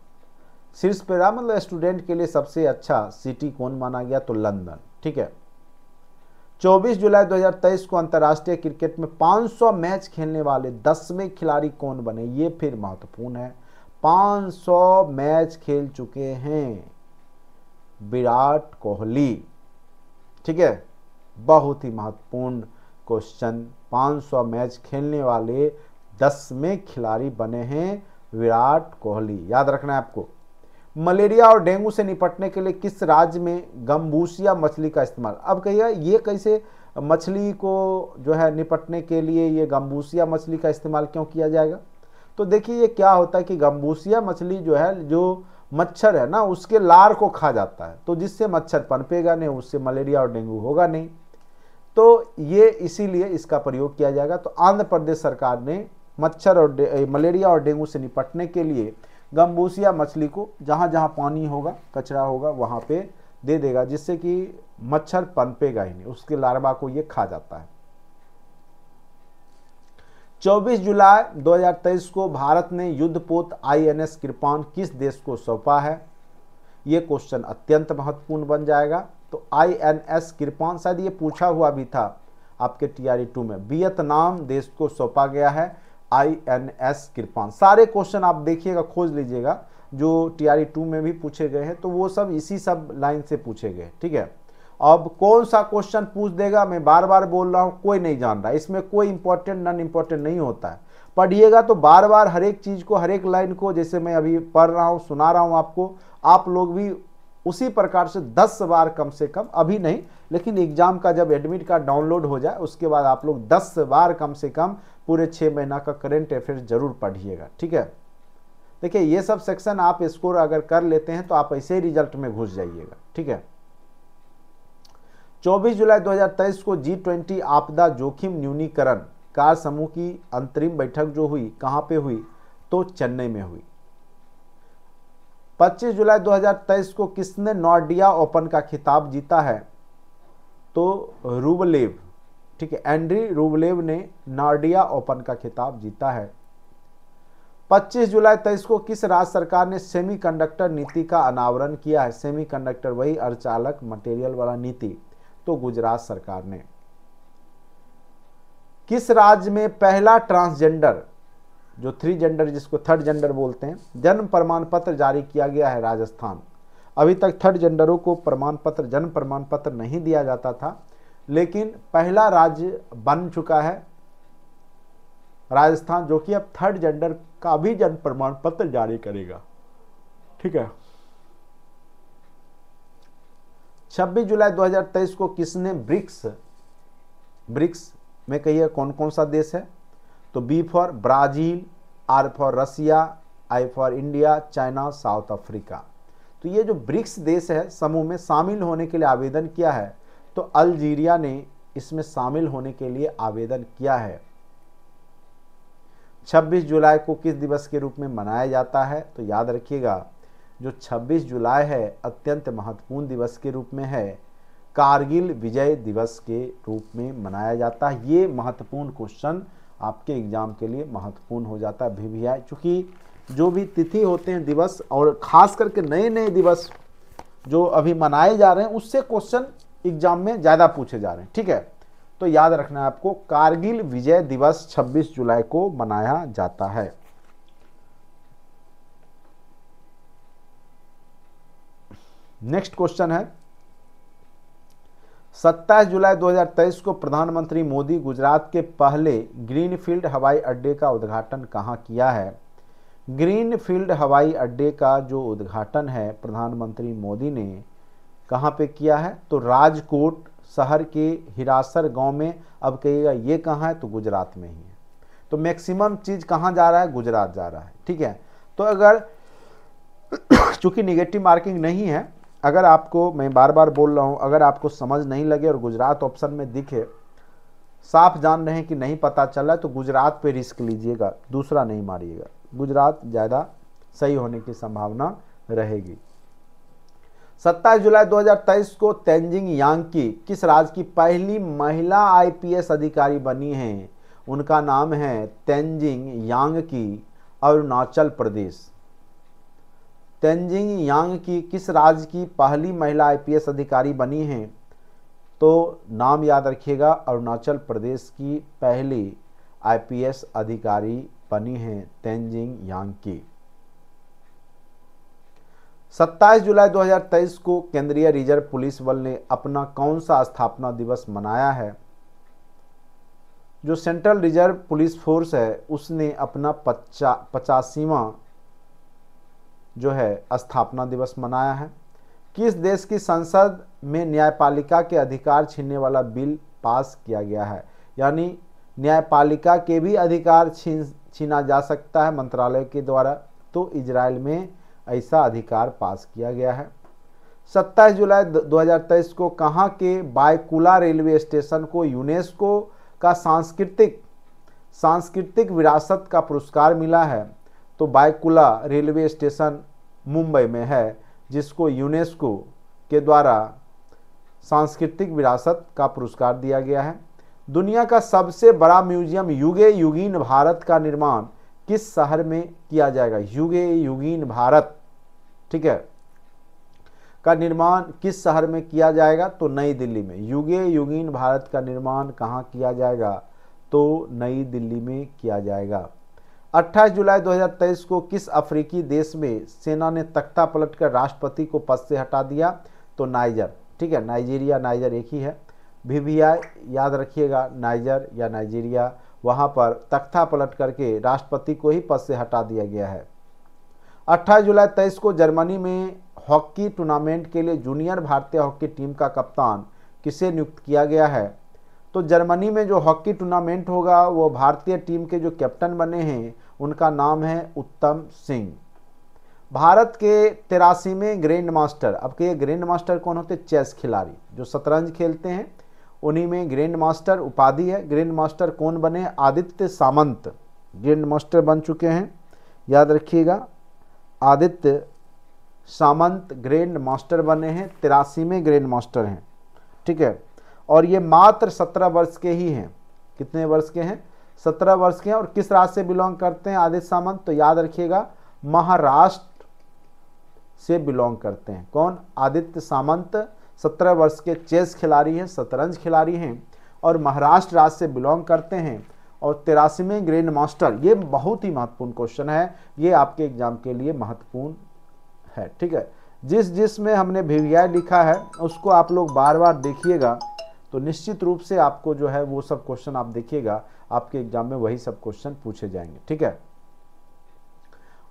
शीर्ष पे रहा मतलब स्टूडेंट के लिए सबसे अच्छा सिटी कौन माना गया? तो लंदन ठीक है? 24 जुलाई 2023 को अंतर्राष्ट्रीय क्रिकेट में 500 मैच खेलने वाले दसवें खिलाड़ी कौन बने, ये फिर महत्वपूर्ण है। 500 मैच खेल चुके हैं विराट कोहली। ठीक है? बहुत ही महत्वपूर्ण क्वेश्चन। 500 मैच खेलने वाले दसवें खिलाड़ी बने हैं विराट कोहली। याद रखना है आपको। मलेरिया और डेंगू से निपटने के लिए किस राज्य में गम्बूसिया मछली का इस्तेमाल? अब कहिए, ये कैसे मछली को जो है निपटने के लिए ये गम्बूसिया मछली का इस्तेमाल क्यों किया जाएगा? तो देखिए, ये क्या होता है कि गम्बूसिया मछली जो है, जो मच्छर है ना, उसके लार को खा जाता है। तो जिससे मच्छर पनपेगा नहीं, उससे मलेरिया और डेंगू होगा नहीं। तो ये इसीलिए इसका प्रयोग किया जाएगा। तो आंध्र प्रदेश सरकार ने मच्छर और मलेरिया और डेंगू से निपटने के लिए गम्बूसिया मछली को जहाँ जहाँ पानी होगा, कचरा होगा, वहाँ पे दे देगा, जिससे कि मच्छर पनपेगा ही नहीं, उसके लार्वा को ये खा जाता है। 24 जुलाई 2023 को भारत ने युद्धपोत आईएनएस कृपान किस देश को सौंपा है? ये क्वेश्चन अत्यंत महत्वपूर्ण बन जाएगा। तो आईएनएस कृपान शायद ये पूछा हुआ भी था आपके टू में, वियतनाम देश को सौंपा गया है। आई एन एस कृपान सारे क्वेश्चन आप देखिएगा, खोज लीजिएगा, जो टी आर टू में भी पूछे गए हैं तो वो सब इसी सब लाइन से पूछे गए, ठीक है? अब कौन सा क्वेश्चन पूछ देगा? मैं बार बार बोल रहा हूँ, कोई नहीं जान रहा। इसमें कोई इंपॉर्टेंट नॉन इंपॉर्टेंट नहीं होता है। पढ़िएगा तो बार बार हर एक चीज़ को हर एक लाइन को, जैसे मैं अभी पढ़ रहा हूँ, सुना रहा हूँ आपको, आप लोग भी उसी प्रकार से 10 बार कम से कम, अभी नहीं, लेकिन एग्ज़ाम का जब एडमिट कार्ड डाउनलोड हो जाए, उसके बाद आप लोग 10 बार कम से कम पूरे छः महीना का करेंट अफेयर ज़रूर पढ़िएगा, ठीक है? देखिए, ये सब सेक्शन आप स्कोर अगर कर लेते हैं तो आप ऐसे ही रिज़ल्ट में घुस जाइएगा, ठीक है? 24 जुलाई 2023 को जी ट्वेंटी आपदा जोखिम न्यूनीकरण, कार समूह की अंतरिम बैठक जो हुई, कहाँ पे हुई? तो चेन्नई में हुई। 25 जुलाई 2023 को किसने नॉर्डिया ओपन का खिताब जीता है? तो रूबलेव ठीक है, एंड्री रूबलेव ने नार्डिया ओपन का खिताब जीता है। 25 जुलाई तेईस को किस राज्य सरकार ने सेमीकंडक्टर नीति का अनावरण किया है? सेमीकंडक्टर वही अर्चालक मटेरियल वाला नीति तो गुजरात सरकार ने। किस राज्य में पहला ट्रांसजेंडर, जो थ्री जेंडर जिसको थर्ड जेंडर बोलते हैं, जन्म प्रमाण पत्र जारी किया गया है राजस्थान। अभी तक थर्ड जेंडरों को प्रमाण पत्र, जन्म प्रमाण पत्र नहीं दिया जाता था। लेकिन पहला राज्य बन चुका है राजस्थान, जो कि अब थर्ड जेंडर का भी जन्म प्रमाण पत्र जारी करेगा। ठीक है? 26 जुलाई 2023 को किसने ब्रिक्स ब्रिक्स में कहिए कौन कौन सा देश है? तो B for Brazil, R for Russia, I for India, China, South Africa. तो ये जो ब्रिक्स देश है, समूह में शामिल होने के लिए आवेदन किया है तो अल्जीरिया ने इसमें शामिल होने के लिए आवेदन किया है। 26 जुलाई को किस दिवस के रूप में मनाया जाता है? तो याद रखिएगा, जो 26 जुलाई है, अत्यंत महत्वपूर्ण दिवस के रूप में है। कारगिल विजय दिवस के रूप में मनाया जाता है। ये महत्वपूर्ण क्वेश्चन आपके एग्ज़ाम के लिए महत्वपूर्ण हो जाता है। भी चूँकि जो भी तिथि होते हैं दिवस, और ख़ास करके नए नए दिवस जो अभी मनाए जा रहे हैं, उससे क्वेश्चन एग्ज़ाम में ज़्यादा पूछे जा रहे हैं, ठीक है? तो याद रखना है आपको, कारगिल विजय दिवस 26 जुलाई को मनाया जाता है। नेक्स्ट क्वेश्चन है। 27 जुलाई 2023 को प्रधानमंत्री मोदी गुजरात के पहले ग्रीनफील्ड हवाई अड्डे का उद्घाटन कहाँ किया है? ग्रीनफील्ड हवाई अड्डे का जो उद्घाटन है, प्रधानमंत्री मोदी ने कहाँ पे किया है? तो राजकोट शहर के हिरासर गाँव में। अब कहिएगा, ये कहाँ है? तो गुजरात में ही है। तो मैक्सिमम चीज़ कहाँ जा रहा है? गुजरात जा रहा है। ठीक है? तो अगर चूँकि निगेटिव मार्किंग नहीं है, अगर आपको, मैं बार बार बोल रहा हूँ, अगर आपको समझ नहीं लगे और गुजरात ऑप्शन में दिखे, साफ़ जान रहे हैं कि नहीं पता चला तो गुजरात पे रिस्क लीजिएगा, दूसरा नहीं मारिएगा। गुजरात ज़्यादा सही होने की संभावना रहेगी। 27 जुलाई 2023 को तेंजिंग यांग की किस राज्य की पहली महिला आईपीएस अधिकारी बनी हैं? उनका नाम है तेंजिंग यांग की अरुणाचल प्रदेश। तेंजिंग यांग की किस राज्य की पहली महिला आईपीएस अधिकारी बनी हैं? तो नाम याद रखिएगा, अरुणाचल प्रदेश की पहली आईपीएस अधिकारी बनी हैं तेंजिंग यांग की। 27 जुलाई 2023 को केंद्रीय रिज़र्व पुलिस बल ने अपना कौन सा स्थापना दिवस मनाया है? जो सेंट्रल रिज़र्व पुलिस फोर्स है, उसने अपना पच्चा, पचासीवा जो है, स्थापना दिवस मनाया है। किस देश की संसद में न्यायपालिका के अधिकार छीनने वाला बिल पास किया गया है? यानी न्यायपालिका के भी अधिकार छीन, छीना जा सकता है मंत्रालय के द्वारा। तो इजराइल में ऐसा अधिकार पास किया गया है। 27 जुलाई 2023 को कहाँ के बायकुला रेलवे स्टेशन को यूनेस्को का सांस्कृतिक सांस्कृतिक विरासत का पुरस्कार मिला है तो बायकुला रेलवे स्टेशन मुंबई में है, जिसको यूनेस्को के द्वारा सांस्कृतिक विरासत का पुरस्कार दिया गया है। दुनिया का सबसे बड़ा म्यूज़ियम युगे युगीन भारत का निर्माण किस शहर में किया जाएगा? युगे युगीन भारत। ठीक है? का निर्माण किस शहर में किया जाएगा? तो नई दिल्ली में। युगे युगीन भारत का निर्माण कहाँ किया जाएगा? तो नई दिल्ली में किया जाएगा। 28 जुलाई 2023 को किस अफ्रीकी देश में सेना ने तख्ता पलटकर राष्ट्रपति को पद से हटा दिया? तो नाइजर। ठीक है? नाइजीरिया, नाइजर एक ही है। भी याद रखिएगा, नाइजर या नाइजीरिया। वहाँ पर तख्ता पलट करके राष्ट्रपति को ही पद से हटा दिया गया है। 28 जुलाई तेईस को जर्मनी में हॉकी टूर्नामेंट के लिए जूनियर भारतीय हॉकी टीम का कप्तान किसे नियुक्त किया गया है? तो जर्मनी में जो हॉकी टूर्नामेंट होगा, वो भारतीय टीम के जो कैप्टन बने हैं, उनका नाम है उत्तम सिंह। भारत के तिरासीवें ग्रैंड मास्टर अब के ये ग्रैंड मास्टर कौन होते? चेस खिलाड़ी, जो शतरंज खेलते हैं। उन्हीं में ग्रैंड मास्टर उपाधि है। ग्रैंड मास्टर कौन बने? आदित्य सामंत। ग्रैंड मास्टर बन चुके हैं। याद रखिएगा, आदित्य सामंत ग्रैंड मास्टर बने हैं। तिरासी में ग्रैंड मास्टर हैं। ठीक है? और ये मात्र सत्रह वर्ष के ही हैं। कितने वर्ष के हैं? सत्रह वर्ष के हैं। और किस राज्य से बिलोंग करते हैं आदित्य सामंत? तो याद रखिएगा, महाराष्ट्र से बिलोंग करते हैं। कौन? आदित्य सामंत। सत्रह वर्ष के चेस खिलाड़ी हैं, शतरंज खिलाड़ी हैं और महाराष्ट्र राज्य से बिलोंग करते हैं। और तिरासीवें ग्रैंड मास्टर, ये बहुत ही महत्वपूर्ण क्वेश्चन है। ये आपके एग्ज़ाम के लिए महत्वपूर्ण है, ठीक है? जिस जिसमें हमने वीवीआई लिखा है, उसको आप लोग बार बार देखिएगा तो निश्चित रूप से आपको जो है वो सब क्वेश्चन आप देखिएगा। आपके एग्ज़ाम में वही सब क्वेश्चन पूछे जाएँगे, ठीक है?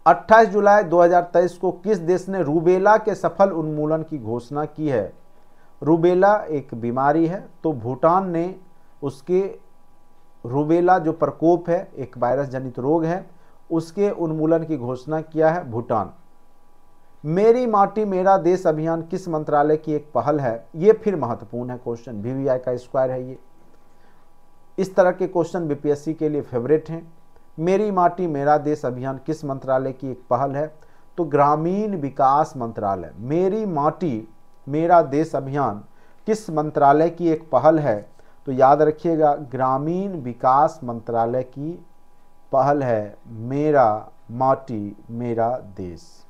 28 जुलाई 2023 को किस देश ने रूबेला के सफल उन्मूलन की घोषणा की है? रूबेला एक बीमारी है तो भूटान ने उसके रूबेला जो प्रकोप है, एक वायरस जनित रोग है, उसके उन्मूलन की घोषणा किया है भूटान। मेरी माटी, मेरा देश अभियान किस मंत्रालय की एक पहल है? ये फिर महत्वपूर्ण है क्वेश्चन। वीवीआई का स्क्वायर है ये। इस तरह के क्वेश्चन बीपीएससी के लिए फेवरेट हैं। मेरी माटी, मेरा देश अभियान किस मंत्रालय की एक पहल है? तो ग्रामीण विकास मंत्रालय। मेरी माटी मेरा देश अभियान किस मंत्रालय की एक पहल है? तो याद रखिएगा, ग्रामीण विकास मंत्रालय की पहल है, मेरा माटी, मेरा देश।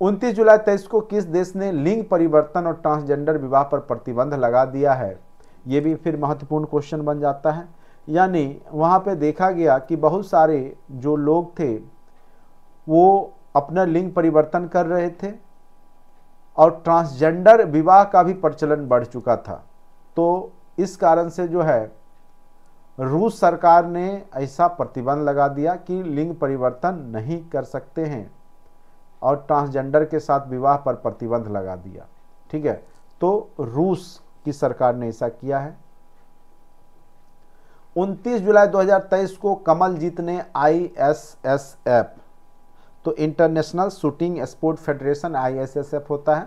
29 जुलाई तेईस को किस देश ने लिंग परिवर्तन और ट्रांसजेंडर विवाह पर प्रतिबंध लगा दिया है? ये भी फिर महत्वपूर्ण क्वेश्चन बन जाता है। यानी वहाँ पे देखा गया कि बहुत सारे जो लोग थे, वो अपना लिंग परिवर्तन कर रहे थे। और ट्रांसजेंडर विवाह का भी प्रचलन बढ़ चुका था। तो इस कारण से जो है, रूस सरकार ने ऐसा प्रतिबंध लगा दिया कि लिंग परिवर्तन नहीं कर सकते हैं और ट्रांसजेंडर के साथ विवाह पर प्रतिबंध लगा दिया। ठीक है तो रूस की सरकार ने ऐसा किया है। 29 जुलाई 2023 को कमलजीत ने आईएसएसएफ तो international shooting sport federation ISSF होता है।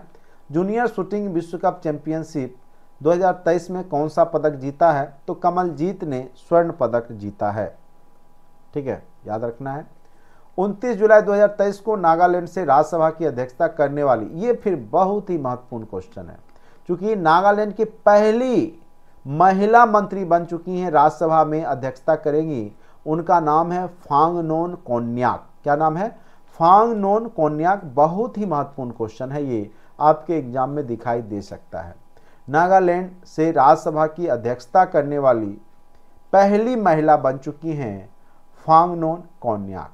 जूनियर शूटिंग विश्व कप चैंपियनशिप 2023 में कौन सा पदक जीता है? तो कमलजीत ने स्वर्ण पदक जीता है। ठीक है, याद रखना है। 29 जुलाई 2023 को नागालैंड से राज्यसभा की अध्यक्षता करने वाली, ये फिर बहुत ही महत्वपूर्ण क्वेश्चन है। क्योंकि नागालैंड की पहली महिला मंत्री बन चुकी हैं, राज्यसभा में अध्यक्षता करेंगी। उनका नाम है फांग नोन कोन्याक। क्या नाम है? फांग नोन कोन्याक बहुत ही महत्वपूर्ण क्वेश्चन है, ये आपके एग्ज़ाम में दिखाई दे सकता है। नागालैंड से राज्यसभा की अध्यक्षता करने वाली पहली महिला बन चुकी हैं फांगनोन कौन्याक।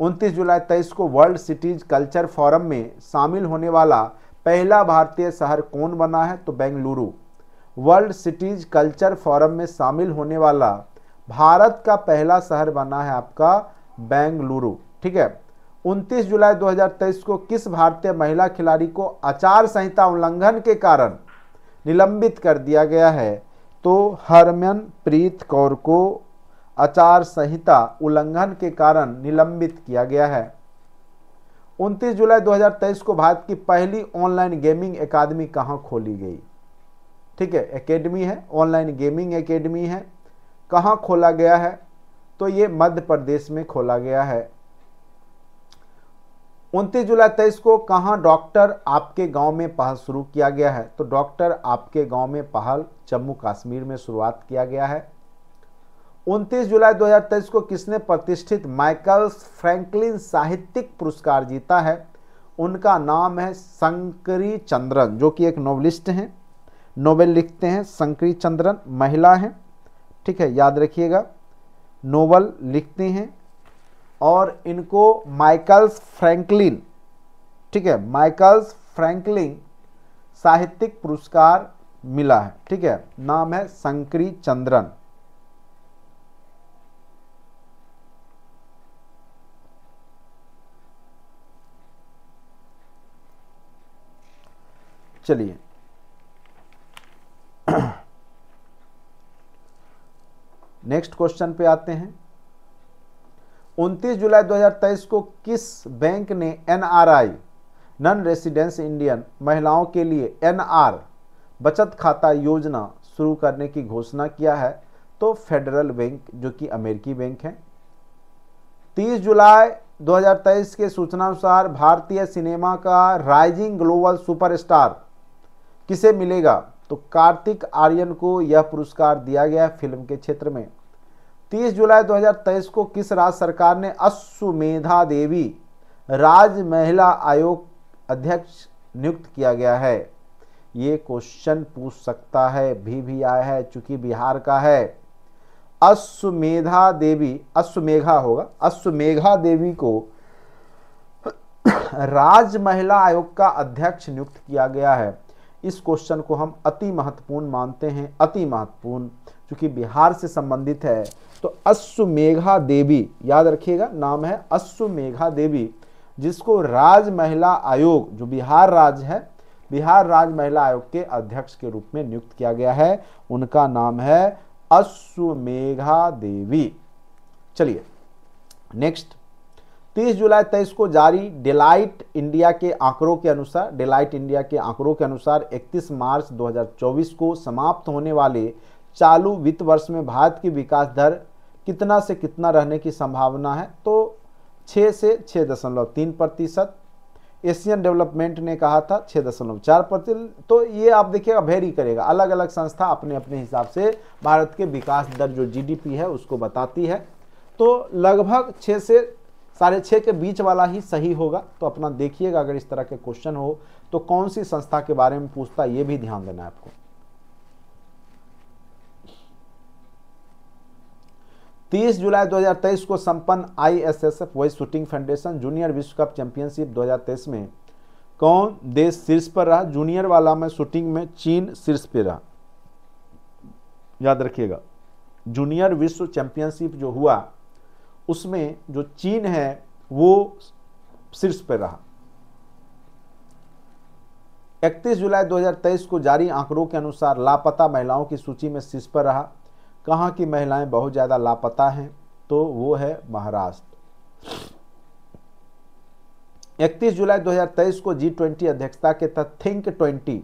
29 जुलाई तेईस को वर्ल्ड सिटीज़ कल्चर फोरम में शामिल होने वाला पहला भारतीय शहर कौन बना है तो Bengaluru. World cities culture forum में शामिल होने वाला भारत का पहला शहर बना है आपका बेंगलुरु, ठीक है? 29 जुलाई 2023 को किस भारतीय महिला खिलाड़ी को आचार संहिता उल्लंघन के कारण निलंबित कर दिया गया है? तो हरमन प्रीत कौर को आचार संहिता उल्लंघन के कारण निलंबित किया गया है। 29 जुलाई 2023 को भारत की पहली ऑनलाइन गेमिंग एकेडमी कहाँ खोली गई? ठीक है, एकेडमी है, ऑनलाइन गेमिंग एकेडमी है। कहाँ खोला गया है? तो ये मध्य प्रदेश में खोला गया है। उनतीस जुलाई तेईस को कहाँ डॉक्टर आपके गाँव में पहल शुरू किया गया है? तो डॉक्टर आपके गाँव में पहल जम्मू कश्मीर में शुरुआत किया गया है। 29 जुलाई 2023 को किसने प्रतिष्ठित माइकल फ्रैंकलिन साहित्यिक पुरस्कार जीता है? उनका नाम है शंकरी चंद्रन, जो कि एक नोवलिस्ट हैं। नोवेल लिखते हैं शंकरी चंद्रन, महिला हैं। ठीक है, याद रखिएगा। नोवेल लिखते हैं और इनको माइकल्स फ्रैंकलिन, ठीक है, माइकल्स फ्रैंकलिन साहित्यिक पुरस्कार मिला है, ठीक है, नाम है शंकरी चंद्रन। चलिए। नेक्स्ट क्वेश्चन पे आते हैं। 29 जुलाई 2023 को किस बैंक ने एनआरआई नॉन रेसिडेंस इंडियन महिलाओं के लिए एनआर, बचत खाता योजना शुरू करने की घोषणा किया है? तो फेडरल बैंक, जो कि अमेरिकी बैंक है। 30 जुलाई 2023 के सूचना अनुसार भारतीय सिनेमा का राइजिंग ग्लोबल सुपरस्टार किसे मिलेगा? तो कार्तिक आर्यन को यह पुरस्कार दिया गया है फ़िल्म के क्षेत्र में। 30 जुलाई 2023 को किस राज्य सरकार ने अश्वमेधा देवी राज्य महिला आयोग अध्यक्ष नियुक्त किया गया है? ये क्वेश्चन पूछ सकता है, भी भी आया है, चूँकि बिहार का है। अश्वमेधा देवी, अश्वमेघा होगा। अश्वमेघा देवी को राज्य महिला आयोग का अध्यक्ष नियुक्त किया गया है। इस क्वेश्चन को हम अति महत्वपूर्ण मानते हैं, अति महत्वपूर्ण क्योंकि बिहार से संबंधित है। तो अश्वमेघा देवी, याद रखिएगा, नाम है अश्वमेघा देवी, जिसको राज्य महिला आयोग, जो बिहार राज्य है, बिहार राज्य महिला आयोग के अध्यक्ष के रूप में नियुक्त किया गया है। उनका नाम है अश्वमेघा देवी। चलिए नेक्स्ट 30 जुलाई तेईस को जारी डिलाइट इंडिया के आंकड़ों के अनुसार डिलाइट इंडिया के आंकड़ों के अनुसार 31 मार्च 2024 को समाप्त होने वाले चालू वित्त वर्ष में भारत की विकास दर कितना से कितना रहने की संभावना है तो 6 से 6.3 प्रतिशत। एशियन डेवलपमेंट ने कहा था 6.4 प्रतिशत। तो ये आप देखिएगा वेरी करेगा। अलग अलग संस्था अपने अपने हिसाब से भारत के विकास दर, जो जीडीपी है, उसको बताती है। तो लगभग 6 से साढ़े छः के बीच वाला ही सही होगा। तो अपना देखिएगा, अगर इस तरह के क्वेश्चन हो तो कौन सी संस्था के बारे में पूछता ये भी ध्यान देना है आपको। तीस जुलाई 2023 को संपन्न आईएसएसएफ वही शूटिंग फेडरेशन जूनियर विश्व कप चैंपियनशिप 2023 में। कौन देश शीर्ष पर रहा? जूनियर वाला में शूटिंग में चीन शीर्ष पर रहा। याद रखिएगा, जूनियर विश्व चैंपियनशिप जो हुआ, उसमें जो चीन है, वो शीर्ष पर रहा। 31 जुलाई 2023 को जारी आंकड़ों के अनुसार लापता महिलाओं की सूची में शीर्ष पर रहा। कहाँ की महिलाएँ बहुत ज़्यादा लापता हैं तो वो है महाराष्ट्र। 31 जुलाई 2023 को जी ट्वेंटी अध्यक्षता के तहत थिंक ट्वेंटी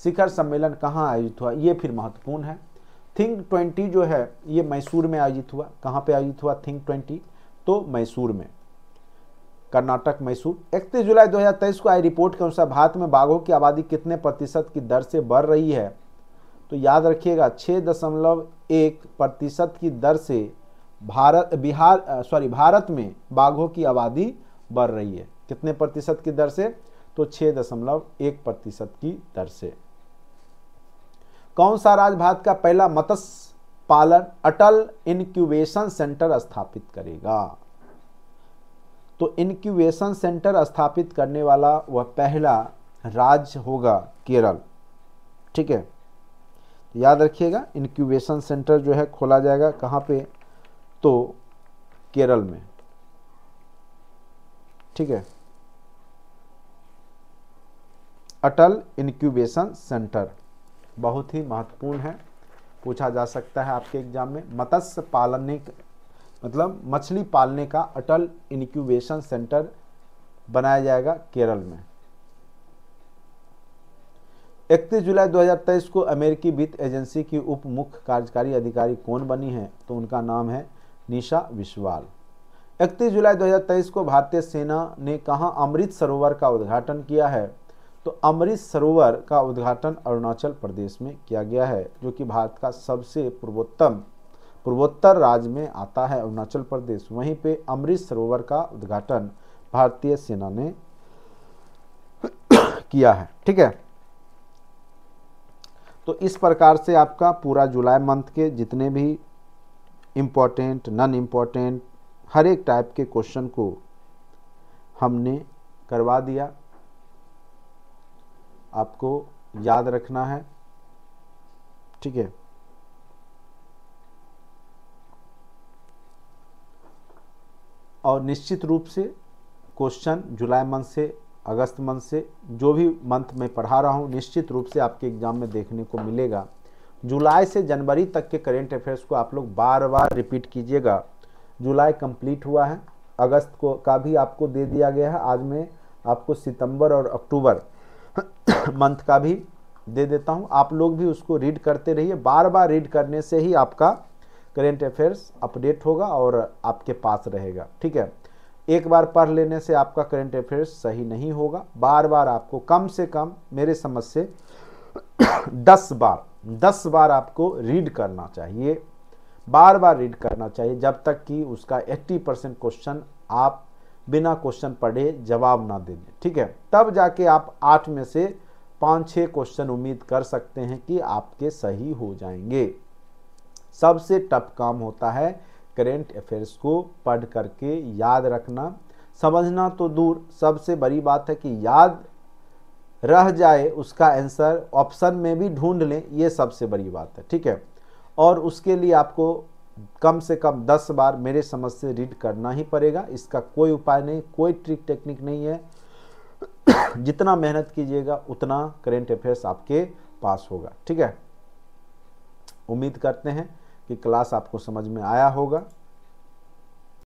शिखर सम्मेलन कहाँ आयोजित हुआ, ये फिर महत्वपूर्ण है। थिंक ट्वेंटी जो है, ये मैसूर में आयोजित हुआ। कहाँ पे आयोजित हुआ थिंक ट्वेंटी? तो मैसूर में। कर्नाटक, मैसूर। इकतीस जुलाई 2023 को आई रिपोर्ट के अनुसार भारत में बाघों की आबादी कितने प्रतिशत की दर से बढ़ रही है तो याद रखिएगा छः दशमलव एक प्रतिशत की दर से भारत, बिहार सॉरी भारत में बाघों की आबादी बढ़ रही है। कितने प्रतिशत की दर से? तो छः दशमलव एक प्रतिशत की दर से। कौन सा राज्य भारत का पहला मत्स्य पालन अटल इनक्यूबेशन सेंटर स्थापित करेगा? तो इनक्यूबेशन सेंटर स्थापित करने वाला वह पहला राज्य होगा केरल। ठीक है? याद रखिएगा इनक्यूबेशन सेंटर जो है खोला जाएगा कहाँ पे? तो केरल में। ठीक है? अटल इनक्यूबेशन सेंटर बहुत ही महत्वपूर्ण है। पूछा जा सकता है आपके एग्ज़ाम में। मत्स्य पालने मतलब मछली पालने का अटल इनक्यूबेशन सेंटर बनाया जाएगा केरल में। 31 जुलाई 2023 को अमेरिकी वित्त एजेंसी की उप मुख्य कार्यकारी अधिकारी कौन बनी है तो उनका नाम है निशा विश्वाल। 31 जुलाई 2023 को भारतीय सेना ने कहा, अमृत सरोवर का उद्घाटन किया है। तो अमृत सरोवर का उद्घाटन अरुणाचल प्रदेश में किया गया है, जो कि भारत का सबसे पूर्वोत्तम, पूर्वोत्तर राज्य में आता है, अरुणाचल प्रदेश। वहीं पे अमृत सरोवर का उद्घाटन भारतीय सेना ने किया है। ठीक है? तो इस प्रकार से आपका पूरा जुलाई मंथ के जितने भी इम्पोर्टेंट नॉन इंपॉर्टेंट हर एक टाइप के क्वेश्चन को हमने करवा दिया। आपको याद रखना है। ठीक है। और निश्चित रूप से क्वेश्चन जुलाई मंथ से अगस्त मंथ से जो भी मंथ में पढ़ा रहा हूँ, निश्चित रूप से आपके एग्ज़ाम में देखने को मिलेगा। जुलाई से जनवरी तक के करेंट अफेयर्स को आप लोग बार बार रिपीट कीजिएगा। जुलाई कंप्लीट हुआ है। अगस्त को का भी आपको दे दिया गया है। आज मैं आपको सितंबर और अक्टूबर मंथ का भी दे देता हूँ। आप लोग भी उसको रीड करते रहिए। बार बार रीड करने से ही आपका करेंट अफेयर्स अपडेट होगा और आपके पास रहेगा। ठीक है? एक बार पढ़ लेने से आपका करंट अफेयर्स सही नहीं होगा। बार बार आपको कम से कम मेरे समझ से दस बार दस बार आपको रीड करना चाहिए। बार बार रीड करना चाहिए जब तक कि उसका 80 परसेंट क्वेश्चन आप बिना क्वेश्चन पढ़े जवाब ना दे। दें ठीक है? तब जाके आप आठ में से पाँच छः क्वेश्चन उम्मीद कर सकते हैं कि आपके सही हो जाएँगे। सबसे टफ काम होता है करेंट अफेयर्स को पढ़ करके याद रखना। समझना तो दूर। सबसे बड़ी बात है कि याद रह जाए, उसका आंसर ऑप्शन में भी ढूंढ लें। ये सबसे बड़ी बात है, ठीक है? और उसके लिए आपको कम से कम दस बार मेरे समझ से रीड करना ही पड़ेगा। इसका कोई उपाय नहीं, कोई ट्रिक टेक्निक नहीं है। जितना मेहनत कीजिएगा, उतना करेंट अफेयर्स आपके पास होगा, ठीक है? उम्मीद करते हैं कि क्लास आपको समझ में आया होगा।